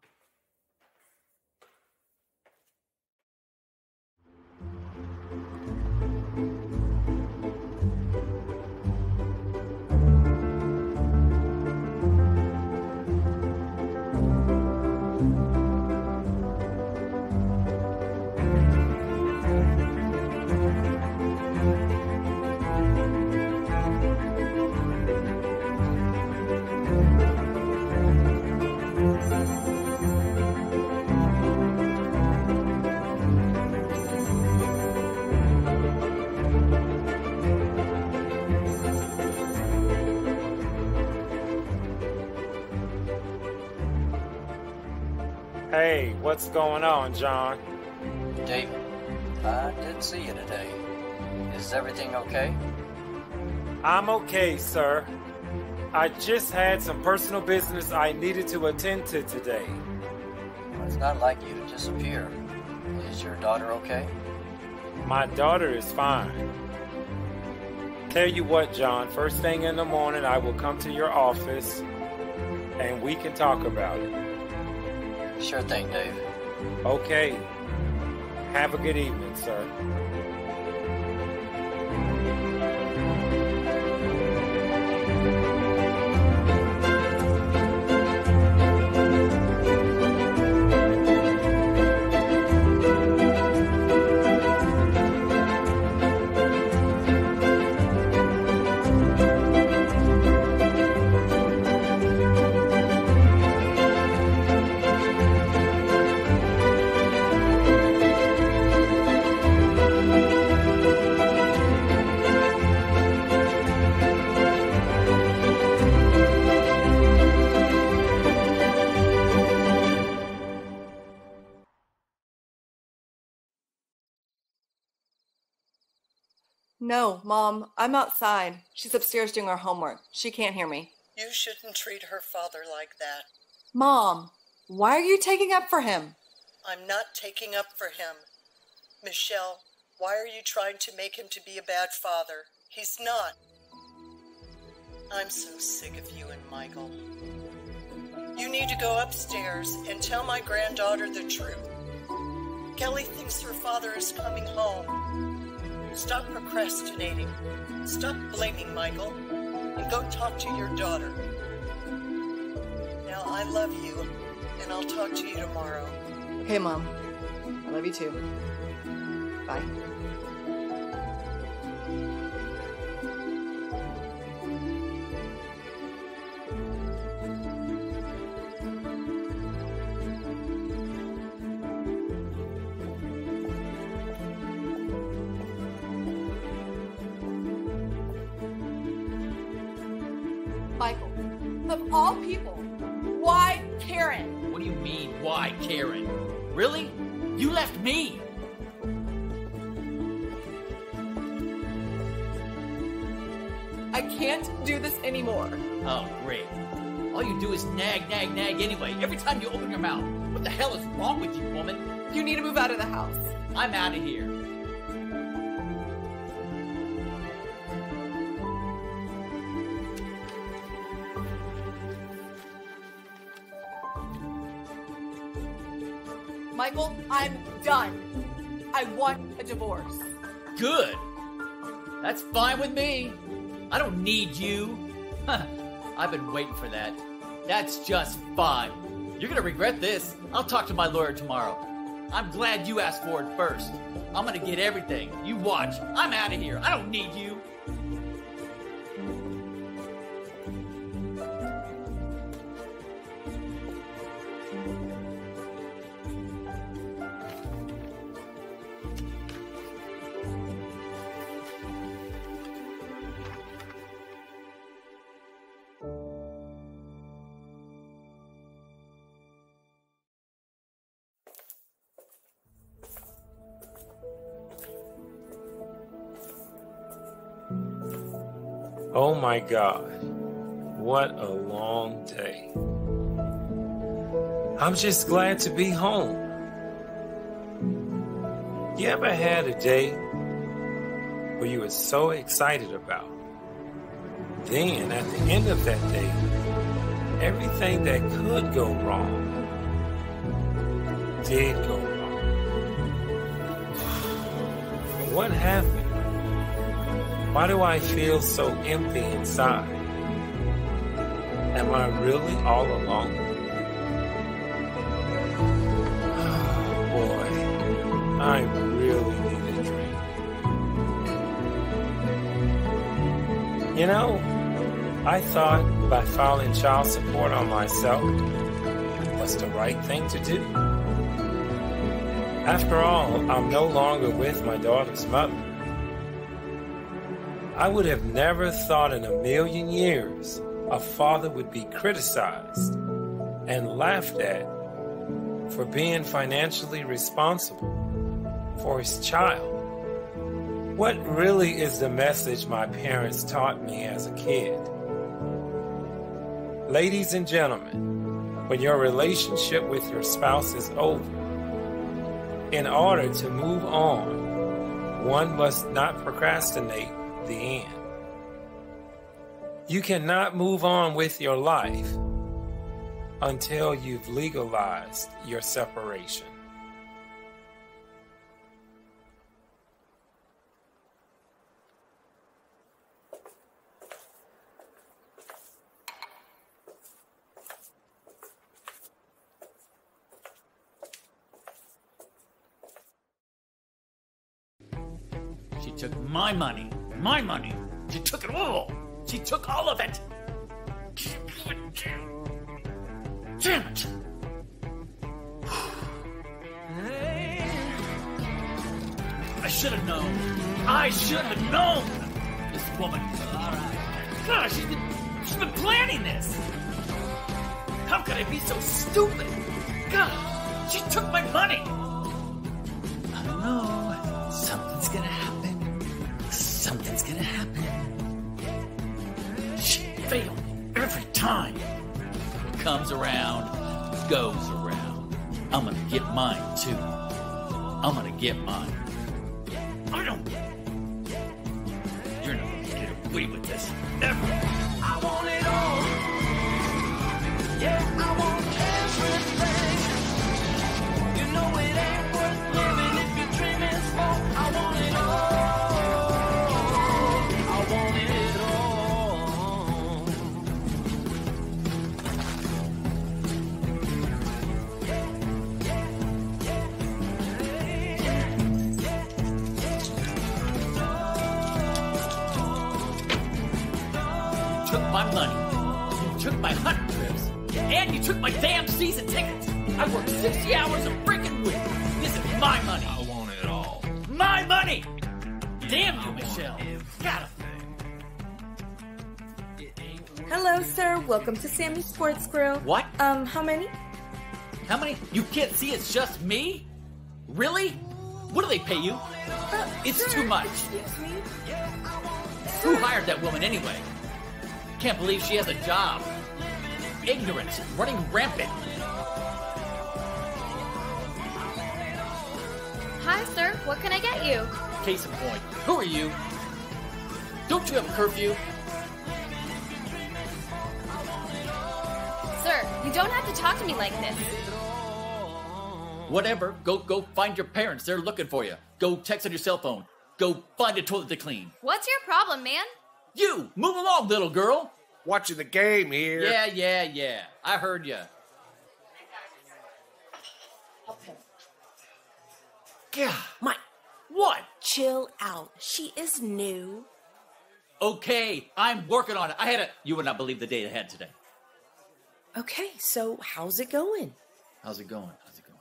Hey, what's going on, John? David, I didn't see you today. Is everything okay? I'm okay, sir. I just had some personal business I needed to attend to today. It's not like you to disappear. Is your daughter okay? My daughter is fine. Tell you what, John, first thing in the morning, I will come to your office and we can talk about it. Sure thing, Dave. Okay. Have a good evening, sir. No, Mom, I'm outside. She's upstairs doing her homework. She can't hear me. You shouldn't treat her father like that. Mom, why are you taking up for him? I'm not taking up for him. Michelle, why are you trying to make him to be a bad father? He's not. I'm so sick of you and Michael. You need to go upstairs and tell my granddaughter the truth. Kelly thinks her father is coming home. Stop procrastinating. Stop blaming Michael. And go talk to your daughter. Now, I love you, and I'll talk to you tomorrow. Okay, Mom. I love you too. Bye. Of all people, why Karen? What do you mean, why Karen? Really? You left me. I can't do this anymore. Oh, great. All you do is nag, nag, nag anyway. Every time you open your mouth. What the hell is wrong with you, woman? You need to move out of the house. I'm out of here. Michael, I'm done. I want a divorce. Good. That's fine with me. I don't need you. I've been waiting for that. That's just fine. You're gonna regret this. I'll talk to my lawyer tomorrow. I'm glad you asked for it first. I'm gonna get everything. You watch. I'm out of here. I don't need you. Oh my God. What a long day. I'm just glad to be home. You ever had a day where you were so excited about then, at the end of that day, everything that could go wrong did go wrong. What happened? Why do I feel so empty inside? Am I really all alone? Oh boy, I really need a drink. You know, I thought by filing child support on myself was the right thing to do. After all, I'm no longer with my daughter's mother. I would have never thought in a million years a father would be criticized and laughed at for being financially responsible for his child. What really is the message my parents taught me as a kid? Ladies and gentlemen, when your relationship with your spouse is over, in order to move on, one must not procrastinate the end. You cannot move on with your life until you've legalized your separation. She took my money. My money. She took it all. She took all of it. Damn it. I should have known. I should have known. This woman. God, she's been, she's been planning this. How could I be so stupid? God, she took my money. I don't know. Gonna happen. She failed every time. What comes around goes around. I'm gonna get mine too. I'm gonna get mine. Welcome to Sammy's Sports Grill. What? Um, how many? How many? You can't see it's just me? Really? What do they pay you? it's too much. Excuse me. Who hired that woman anyway? Can't believe she has a job. Ignorance running rampant. Hi, sir. What can I get you? Case in point. Who are you? Don't you have a curfew? You don't have to talk to me like this. Whatever. Go go find your parents. They're looking for you. Go text on your cell phone. Go find a toilet to clean. What's your problem, man? You move along, little girl. Watching the game here. Yeah, yeah, yeah. I heard you. Yeah. My. What? Chill out. She is new. Okay, I'm working on it. I had a. You would not believe the day I had today. Okay, so how's it going? How's it going? How's it going?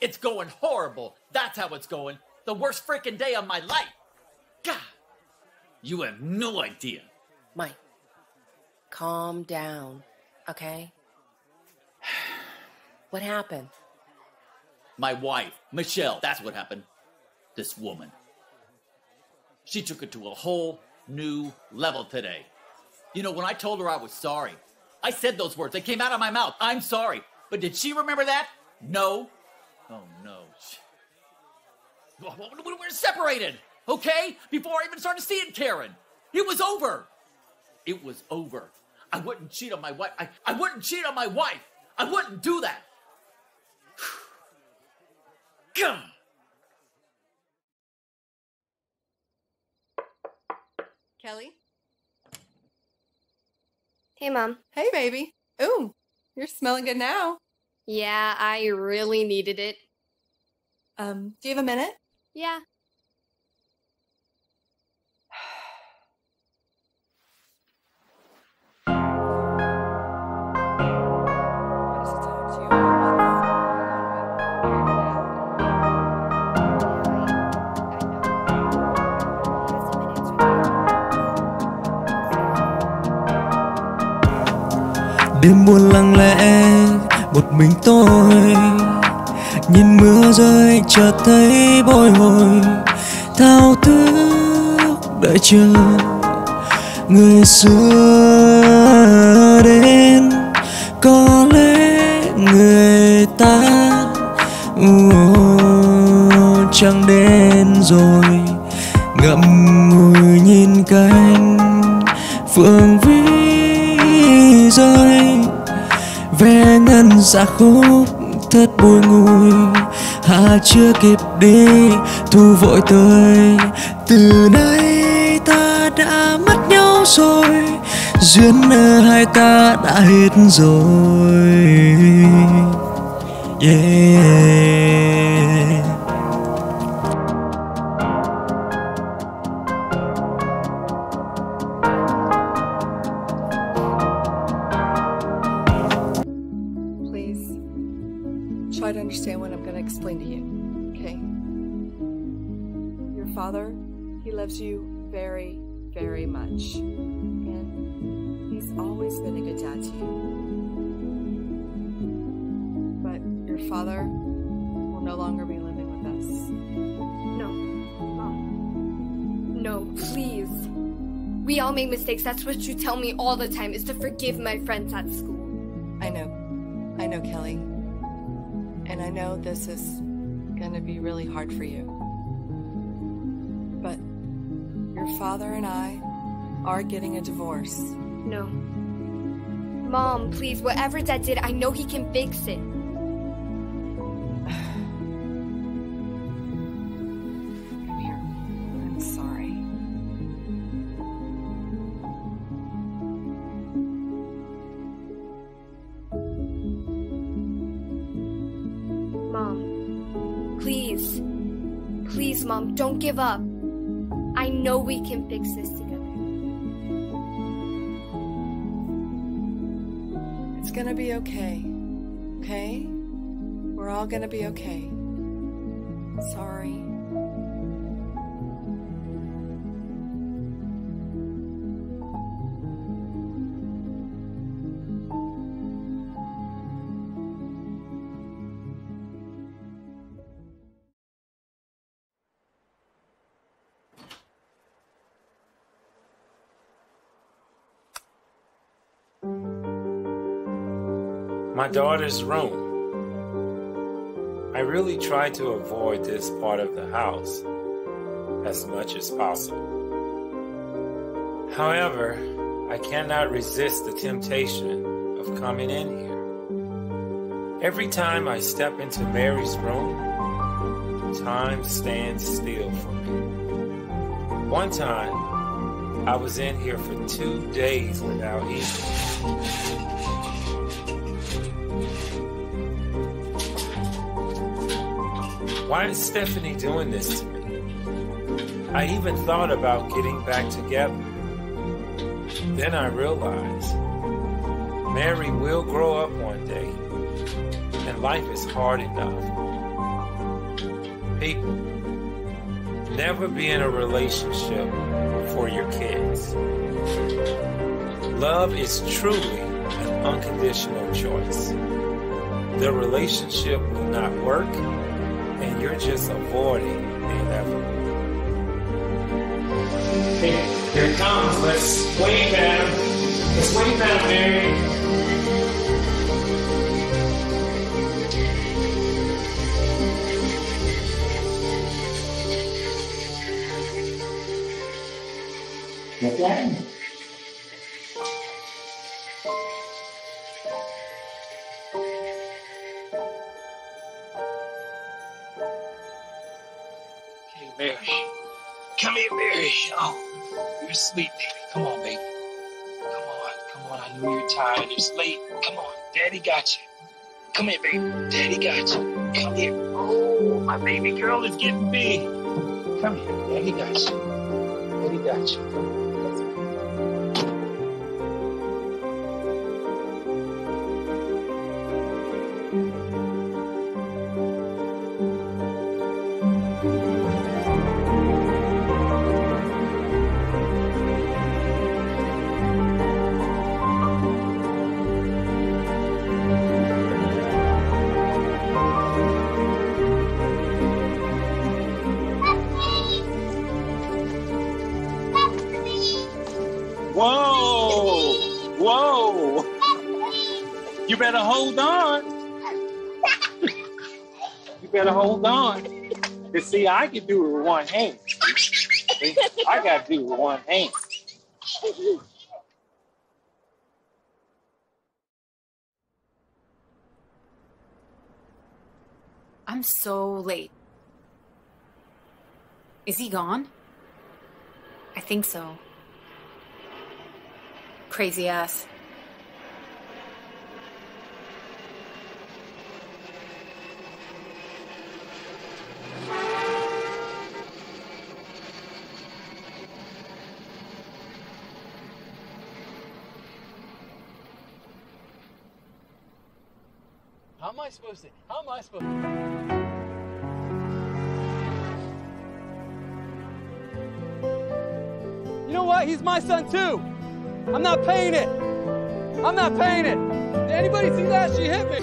It's going horrible. That's how it's going. The worst freaking day of my life. God, you have no idea. Mike, calm down, okay? What happened? My wife, Michelle, that's what happened. This woman. She took it to a whole new level today. You know, when I told her I was sorry, I said those words. They came out of my mouth. I'm sorry. But did she remember that? No. Oh, no. We're separated, okay? Before I even started seeing Karen. It was over. it was over. I wouldn't cheat on my wife. I, I wouldn't cheat on my wife. I wouldn't do that. God. Kelly? Hey, Mom. Hey, baby. Ooh, you're smelling good now. Yeah, I really needed it. Um, do you have a minute? Yeah. Đêm buồn lặng lẽ một mình tôi. Nhìn mưa rơi chợt thấy bồi hồi. Thao thức đợi chờ người xưa đến. Có lẽ người ta uh, chẳng đến rồi. Ngậm ngùi nhìn cánh phương dạ khúc thất bùi ngùi, hà chưa kịp đi, thu vội tới. Từ nay ta đã mất nhau rồi, duyên nợ hai ta đã hết rồi. Yeah. That's what you tell me all the time is to forgive my friends at school. I know. I know, Kelly. And I know this is going to be really hard for you. But your father and I are getting a divorce. No. Mom, please, whatever Dad did, I know he can fix it. Give up. I know we can fix this together. It's to be okay. Okay? We're all to be okay. Sorry. My daughter's room. I really try to avoid this part of the house as much as possible. However, I cannot resist the temptation of coming in here. Every time I step into Mary's room, time stands still for me. One time, I was in here for two days without eating. Why is Stephanie doing this to me? I even thought about getting back together. Then I realized Mary will grow up one day, and life is hard enough. People, never be in a relationship for your kids. Love is truly an unconditional choice. The relationship will not work, you're just avoiding the inevitable. Hey, here it comes. Let's wave at him. Let's wave at him, Mary. Look at Got you. Come here, baby. Daddy got you. Come here. Oh, my baby girl is getting big. Come here. Daddy got you. Daddy got you. You see, I can do it with one hand. I got to do it with one hand. I'm so late. Is he gone? I think so. Crazy ass. How am I supposed to? How am I supposed to? You know what? He's my son too. I'm not paying it. I'm not paying it. Did anybody see that? She hit me.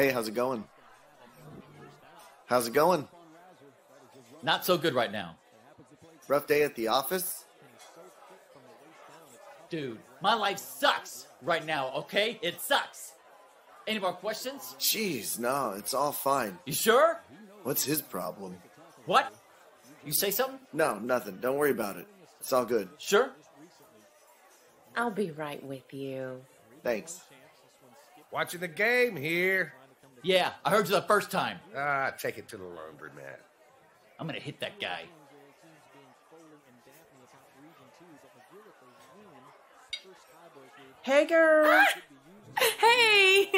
Hey, how's it going? How's it going? Not so good right now. Rough day at the office? Dude, my life sucks right now, okay? It sucks. Any more questions? Jeez, no, it's all fine. You sure? What's his problem? What? You say something? No, nothing. Don't worry about it. It's all good. Sure? I'll be right with you. Thanks. Watching the game here. Yeah, I heard you the first time. Ah, take it to the laundromat. I'm gonna hit that guy. Hey, girl. Hey!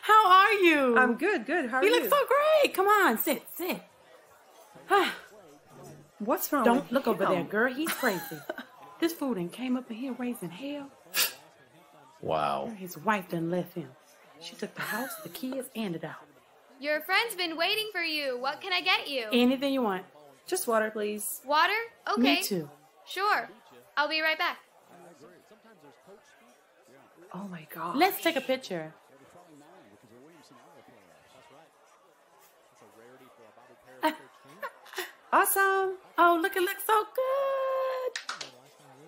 How are you? I'm good, good. How are you? you? look so great. Come on, sit, sit. What's wrong Don't with look over there, girl. He's crazy. this fool done came up in here raising hell. Wow. His wife done left him. She took the house, the kids, and the dog. Your friend's been waiting for you. What can I get you? Anything you want. Just water, please. Water? Okay. Me too. Sure. I'll be right back. Oh my god. Let's take a picture. Awesome. Oh, look, it looks so good.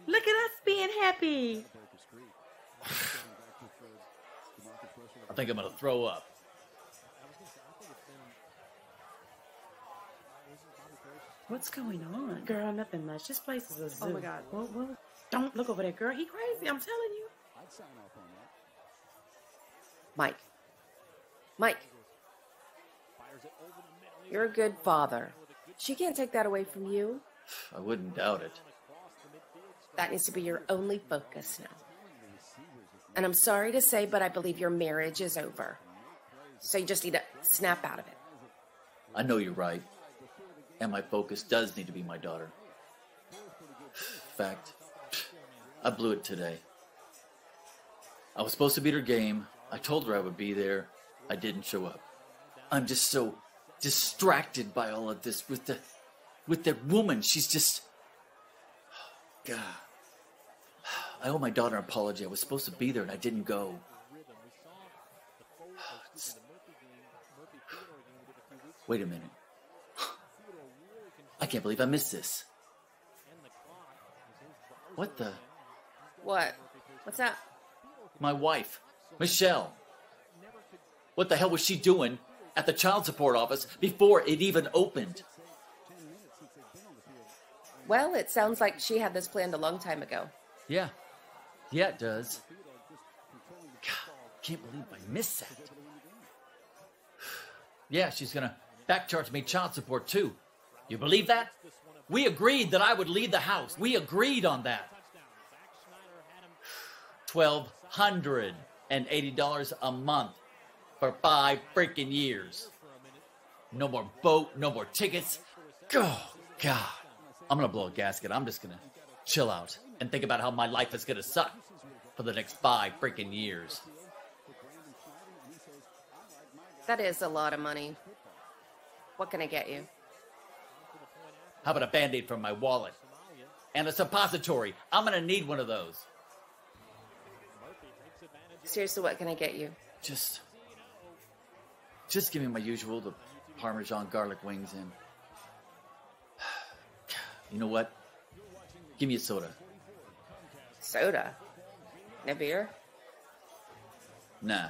Look at us being happy. I think I'm gonna throw up. What's going on? Girl, nothing much. This place is a zoo. Oh my God. Well, well, don't look over there, girl. He crazy. I'm telling you. Mike. Mike. You're a good father. She can't take that away from you. I wouldn't doubt it. That needs to be your only focus now. And I'm sorry to say, but I believe your marriage is over. So you just need to snap out of it. I know you're right. And my focus does need to be my daughter. Fact, I blew it today. I was supposed to beat her game. I told her I would be there. I didn't show up. I'm just so distracted by all of this with the with that woman. She's just God. I owe my daughter an apology. I was supposed to be there and I didn't go. Wait a minute. I can't believe I missed this. What the? What? What's that? My wife, Michelle. What the hell was she doing at the child support office before it even opened? Well, it sounds like she had this planned a long time ago. Yeah. Yeah, it does. God, can't believe I missed that. Yeah, she's gonna backcharge me child support too. You believe that? We agreed that I would leave the house. We agreed on that. Twelve hundred and eighty dollars a month for five freaking years. No more boat, no more tickets. Oh, God. I'm gonna blow a gasket. I'm just gonna chill out and think about how my life is gonna suck for the next five freaking years. That is a lot of money. What can I get you? How about a band aid from my wallet? And a suppository. I'm gonna need one of those. Seriously, what can I get you? Just. Just give me my usual, the Parmesan garlic wings and. You know what? Give me a soda. Soda? No beer? Nah.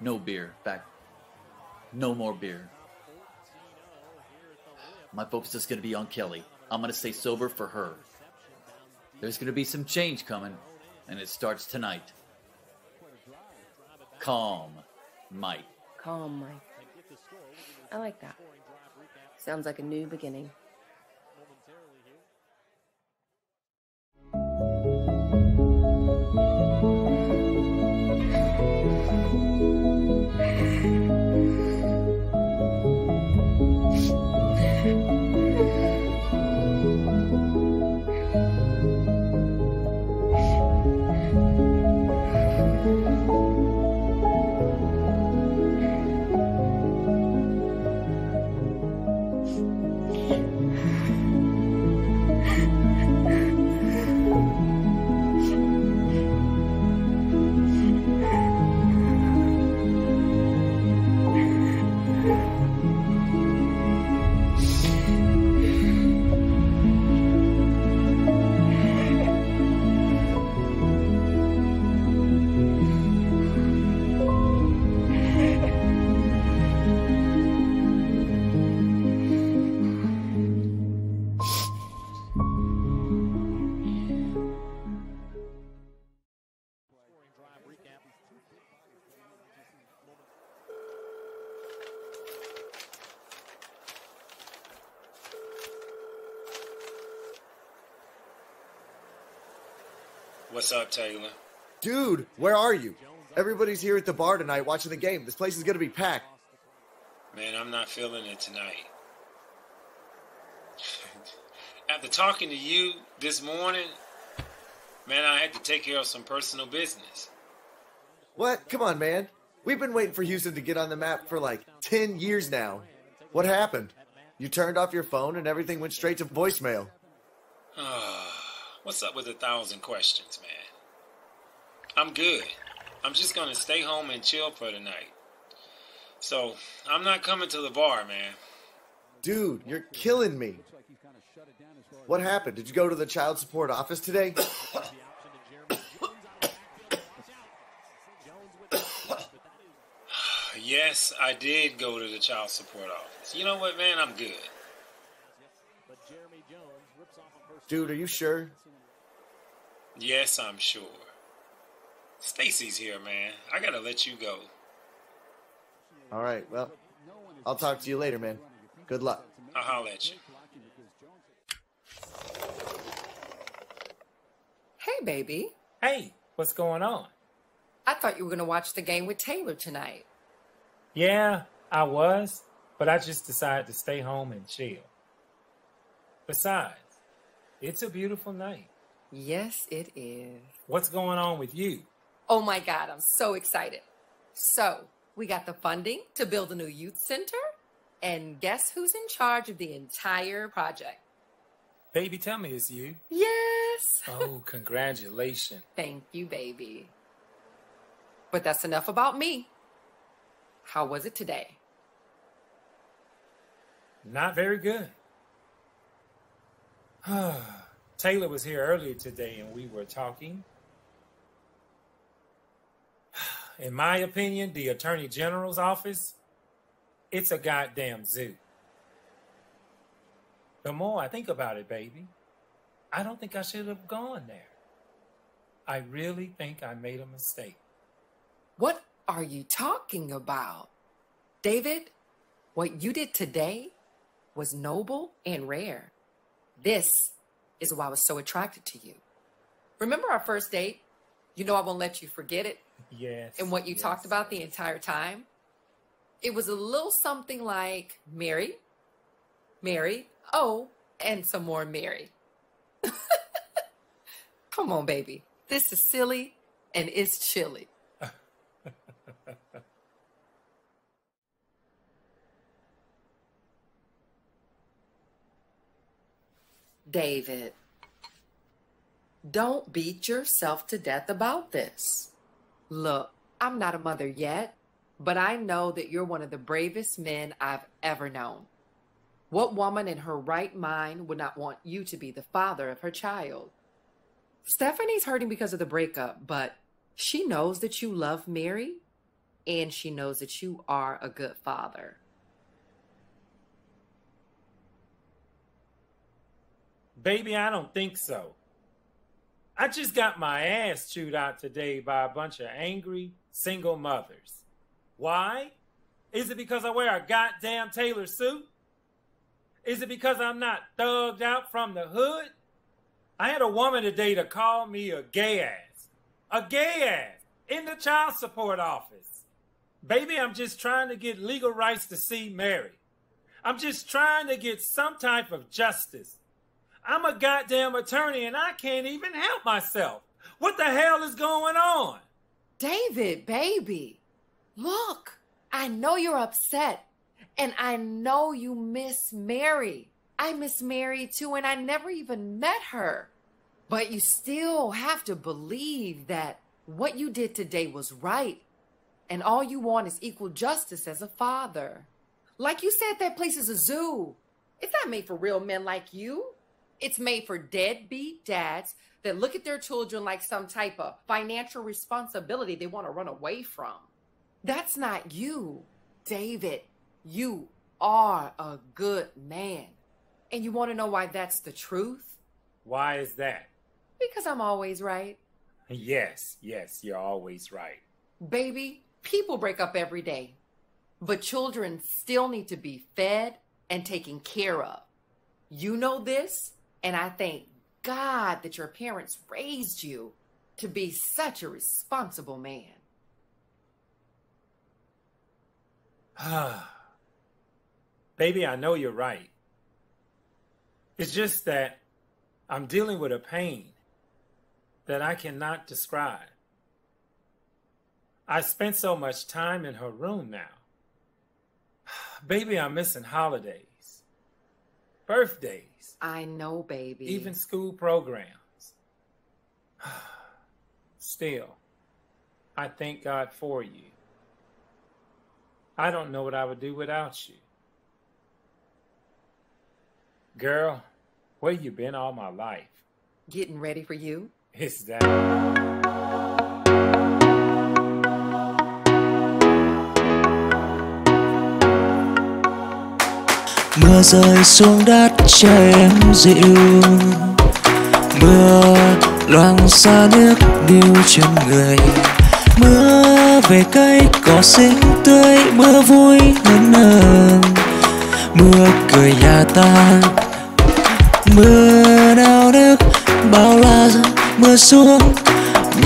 No beer. Back. no more beer. My focus is gonna be on Kelly. I'm gonna stay sober for her. There's gonna be some change coming, and it starts tonight. Calm, Mike. Calm, Mike. I like that. Sounds like a new beginning. What's up, Taylor? Dude, where are you? Everybody's here at the bar tonight watching the game. This place is gonna be packed. Man, I'm not feeling it tonight. After talking to you this morning, man, I had to take care of some personal business. What? Come on, man. We've been waiting for Houston to get on the map for like 10 years now. What happened? You turned off your phone and everything went straight to voicemail. Ah, What's up with a thousand questions, man? I'm good. I'm just gonna stay home and chill for the night. So, I'm not coming to the bar, man. Dude, you're killing me. What happened? Did you go to the child support office today? yes, I did go to the child support office. You know what, man? I'm good. Dude, are you sure? Yes, I'm sure. Stacy's here, man. I gotta let you go. All right, well, I'll talk to you later, man. Good luck. I'll holler at you. Hey, baby. Hey, what's going on? I thought you were going to watch the game with Taylor tonight. Yeah, I was, but I just decided to stay home and chill. Besides, it's a beautiful night. Yes, it is. What's going on with you? Oh my God, I'm so excited. So, we got the funding to build a new youth center, and guess who's in charge of the entire project? Baby, tell me it's you. Yes. Oh, congratulations. Thank you, baby. But that's enough about me. How was it today? Not very good. Taylor was here earlier today and we were talking, In my opinion, the Attorney General's office, it's a goddamn zoo. The more I think about it, baby, I don't think I should have gone there. I really think I made a mistake. What are you talking about? David, what you did today was noble and rare. This is why I was so attracted to you. Remember our first date? You know I won't let you forget it. Yes. And what you talked about the entire time? It was a little something like Mary, Mary, oh, and some more Mary. Come on, baby. This is silly and it's chilly. David, don't beat yourself to death about this. Look, I'm not a mother yet, but I know that you're one of the bravest men I've ever known. What woman in her right mind would not want you to be the father of her child? Stephanie's hurting because of the breakup, but she knows that you love Mary and she knows that you are a good father. Baby, I don't think so. I just got my ass chewed out today by a bunch of angry single mothers. Why? Is it because I wear a goddamn tailor suit? Is it because I'm not thugged out from the hood? I had a woman today to call me a gay ass. A gay ass in the child support office. Baby, I'm just trying to get legal rights to see Mary. I'm just trying to get some type of justice. I'm a goddamn attorney and I can't even help myself. What the hell is going on? David, baby, look, I know you're upset and I know you miss Mary. I miss Mary too, and I never even met her. But you still have to believe that what you did today was right. And all you want is equal justice as a father. Like you said, that place is a zoo. It's not made for real men like you. It's made for deadbeat dads that look at their children like some type of financial responsibility they want to run away from. That's not you, David. You are a good man. And you want to know why that's the truth? Why is that? Because I'm always right. Yes, yes, you're always right. Baby, people break up every day, but children still need to be fed and taken care of. You know this, and I thank God that your parents raised you to be such a responsible man. Baby, I know you're right. It's just that I'm dealing with a pain that I cannot describe. I spent so much time in her room now. Baby, I'm missing holidays, birthdays, I know, baby. even school programs. Still, I thank God for you. I don't know what I would do without you. Girl, where you been all my life? Getting ready for you? It's that mưa rơi xuống đất cho em dịu. Mưa loang xa nước điêu chân người. Mưa về cây cỏ xinh tươi, mưa vui hơn nở mưa cười nhà ta. Mưa đau nước, bao la mưa xuống.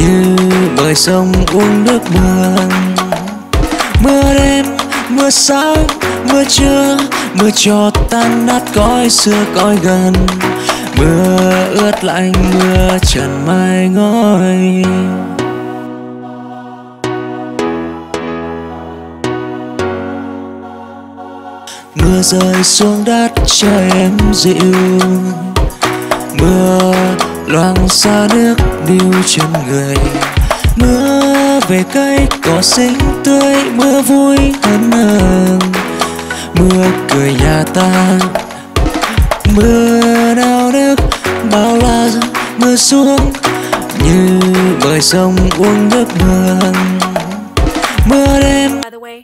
Như bờ sông uống nước mưa. Mưa đêm, mưa sáng, mưa trưa mưa cho tan nát cõi xưa cõi gần. Mưa ướt lạnh, mưa trần mai ngói mưa rơi xuống đất trời em dịu. Mưa loang xa nước điêu chân người. Mưa về cây cỏ xinh tươi, mưa vui hơn nở mưa cười nhà ta mưa đau nước bao la mưa xuống như bơi sông uống nước mưa mưa đêm By the way,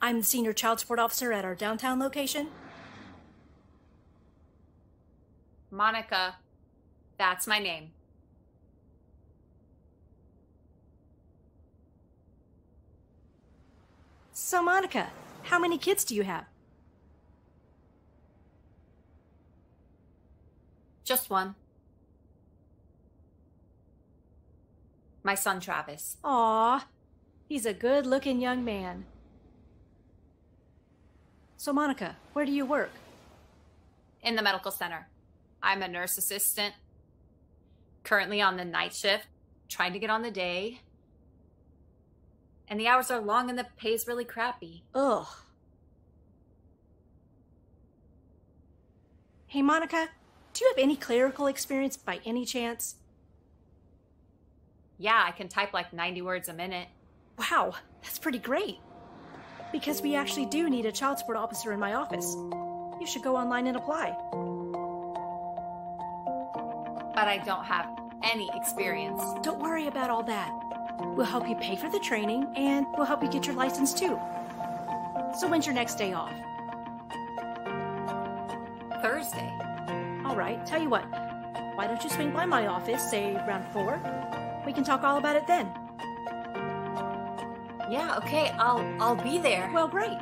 I'm the senior child support officer at our downtown location. Monica. That's my name. So, Monica, how many kids do you have? Just one. My son Travis. Aw, he's a good looking young man. So, Monica, where do you work? In the medical center. I'm a nurse assistant. Currently on the night shift, trying to get on the day. And the hours are long and the pay's really crappy. Ugh. Hey, Monica, do you have any clerical experience by any chance? Yeah, I can type like 90 words a minute. Wow, that's pretty great. Because we actually do need a child support officer in my office. You should go online and apply. But I don't have any experience. Don't worry about all that. We'll help you pay for the training and we'll help you get your license too. So, when's your next day off? Thursday. All right, tell you what. Why don't you swing by my office, say around four? We can talk all about it then. Yeah, okay, I'll I'll be there. Well, great.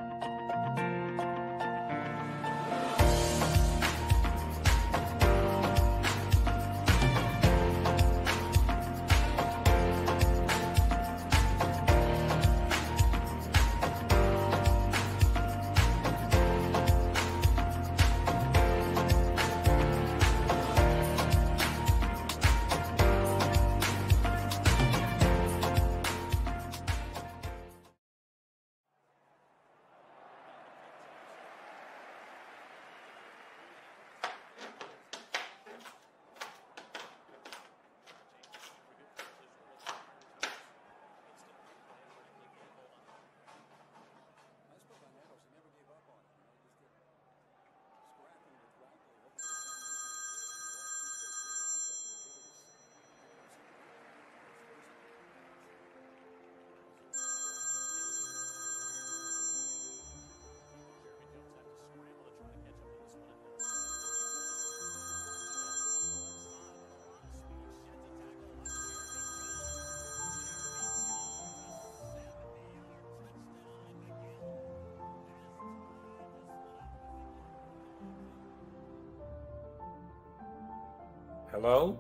Hello?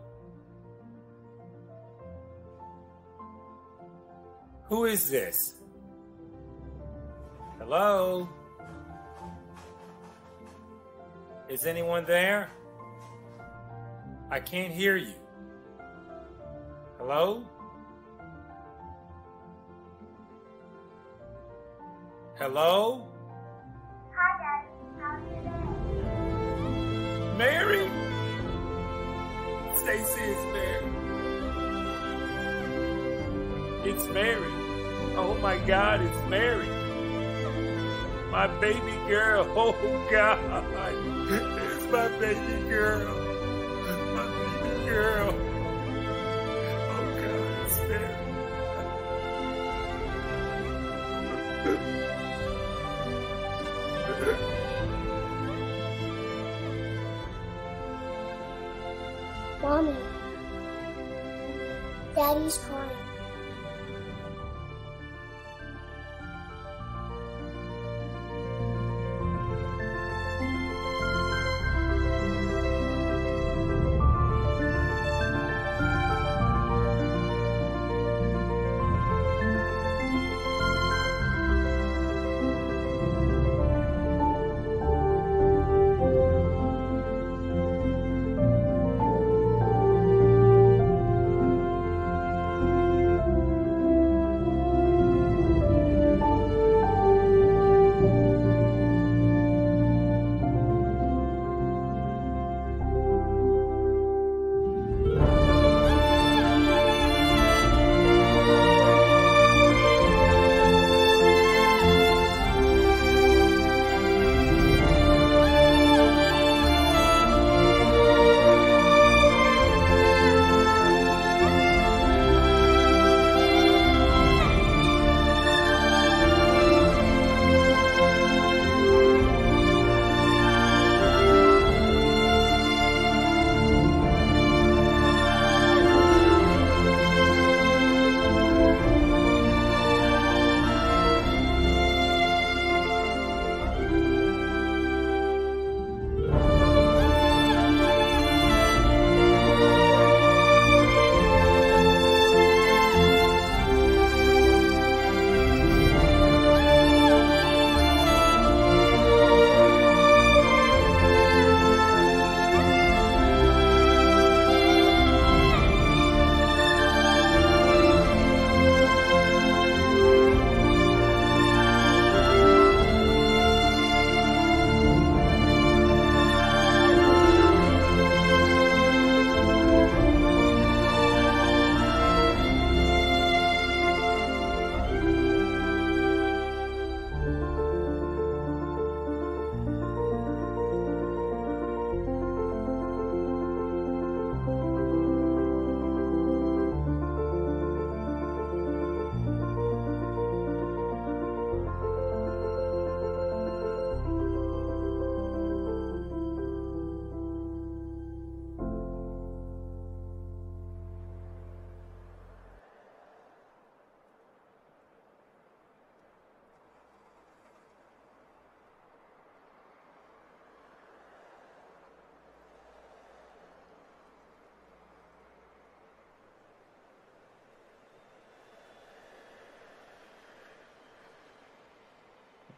Who is this? Hello? Is anyone there? I can't hear you. Hello? Hello? Is Mary. It's Mary. Oh my God, it's Mary. My baby girl. Oh God. It's my baby girl. My baby girl.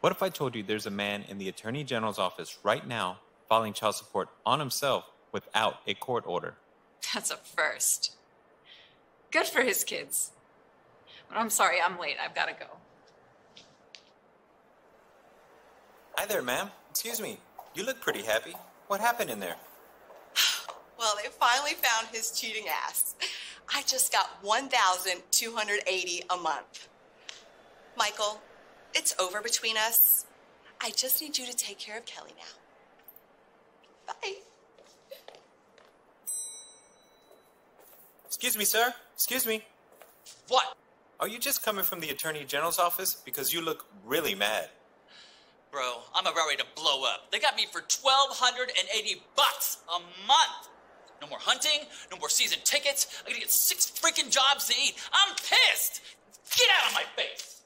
What if I told you there's a man in the Attorney General's office right now filing child support on himself without a court order? That's a first. Good for his kids. But I'm sorry, I'm late. I've got to go. Hi there, ma'am. Excuse me. You look pretty happy. What happened in there? Well, they finally found his cheating ass. I just got 1,280 a month. Michael, it's over between us. I just need you to take care of Kelly now. Bye. Excuse me, sir. Excuse me. What? Are you just coming from the Attorney General's office? Because you look really mad. Bro, I'm about ready to blow up. They got me for 1280 bucks a month. No more hunting, no more season tickets. I gotta get six freaking jobs to eat. I'm pissed! Get out of my face!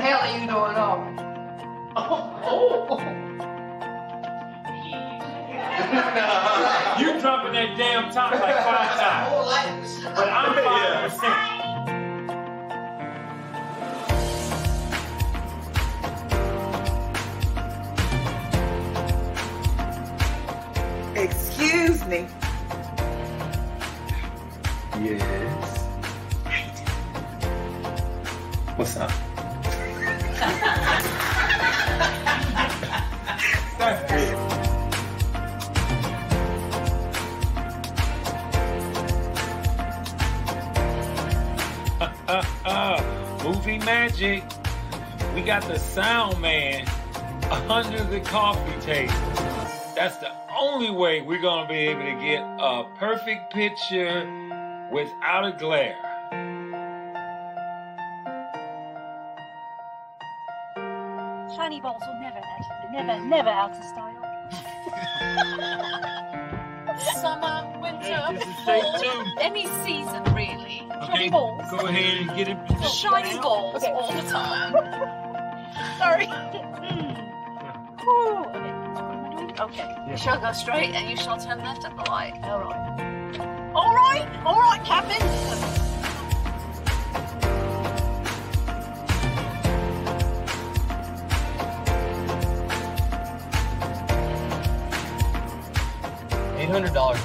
Hell are you doing on? you dropping that damn top like five times. But I'm five percent. Excuse me. Yes. What's up? Magic. We got the sound man under the coffee table. That's the only way we're gonna be able to get a perfect picture without a glare. Shiny balls will never, never, never out of style. Summer, winter, Hey, just stay fall, any season really. Shiny balls. Go ahead and get it. Shiny balls okay. all the time. Sorry. okay. You shall go straight and you shall turn left at the light. All right. All right. All right, Captain. $800.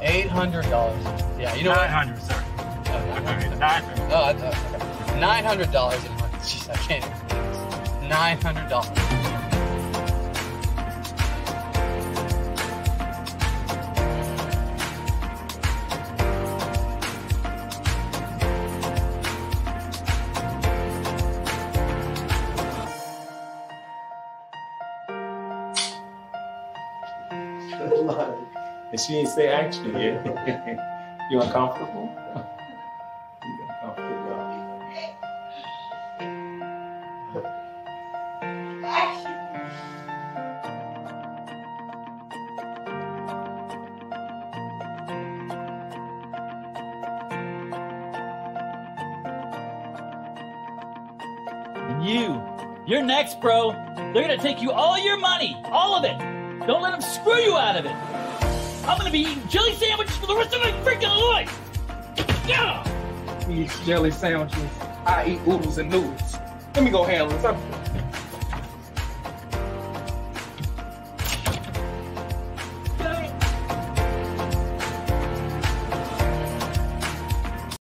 $800. Yeah, you know $900 diamond. No, Nine hundred dollars in one. Jeez, I can't even do this. Nine hundred dollars. and she didn't say action yet. you uncomfortable? bro. They're gonna take you all your money, all of it. Don't let them screw you out of it. I'm gonna be eating jelly sandwiches for the rest of my freaking life. Yeah. He eats jelly sandwiches. I eat oodles and noodles. Let me go handle this. I'm-